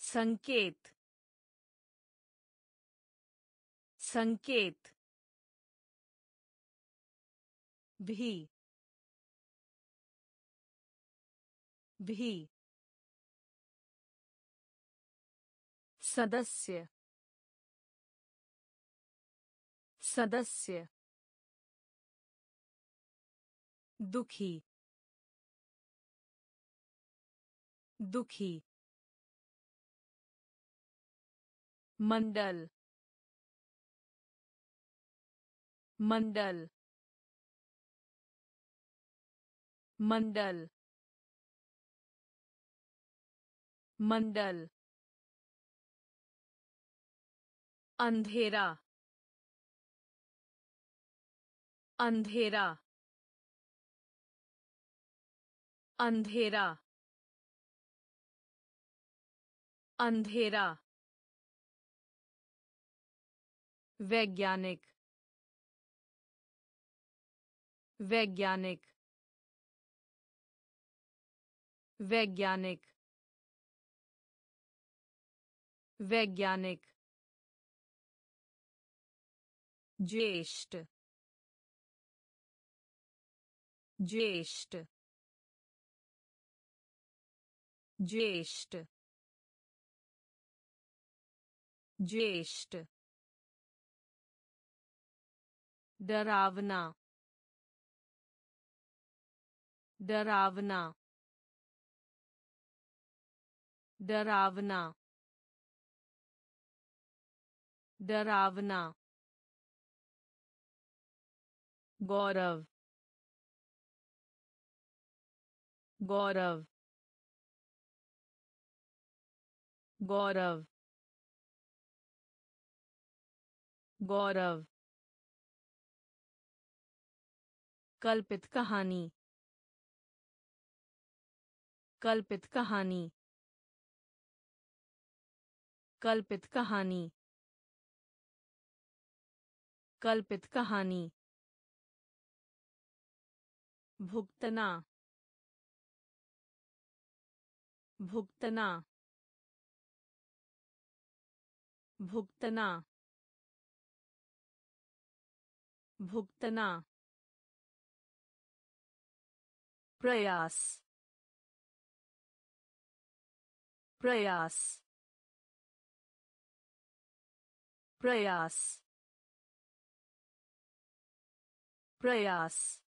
संकेत। संकेत। भी। भी। सदस्य। सदस्य। दुखी। दुखी। मंडल। मंडल। मंडल। मंडल। अंधेरा अंधेरा अंधेरा अंधेरा वैज्ञानिक वैज्ञानिक वैज्ञानिक वैज्ञानिक ज्येष्ठ ज्येष्ठ ज्येष्ठ ज्येष्ठ। डरावना डरावना डरावना डरावना। गौरव गौरव गौरव गौरव। कल्पित कहानी कल्पित कहानी कल्पित कहानी कल्पित कहानी। भुगतना भुगतना भुगतना भुगतना प्रयास प्रयास प्रयास प्रयास।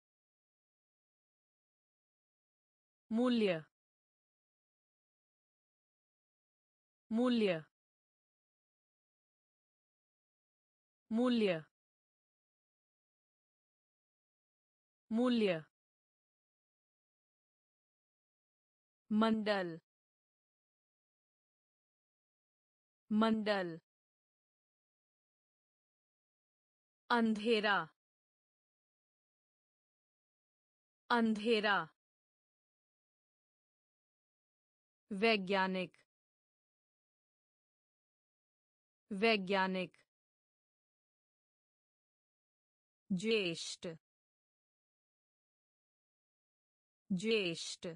मूल्य मूल्य मूल्य मूल्य मंडल मंडल अंधेरा अंधेरा वैज्ञानिक वैज्ञानिक ज्येष्ठ ज्येष्ठ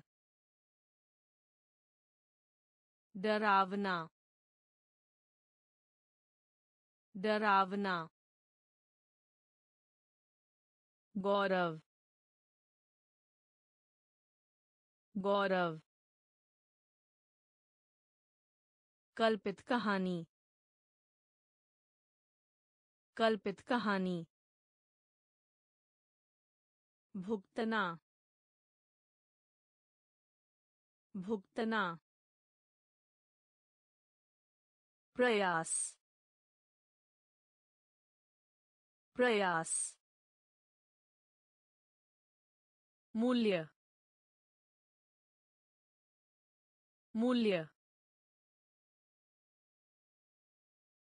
डरावना डरावना गौरव गौरव कल्पित कहानी। कल्पित कहानी। भुगतना। भुगतना। प्रयास। प्रयास। मूल्य। मूल्य।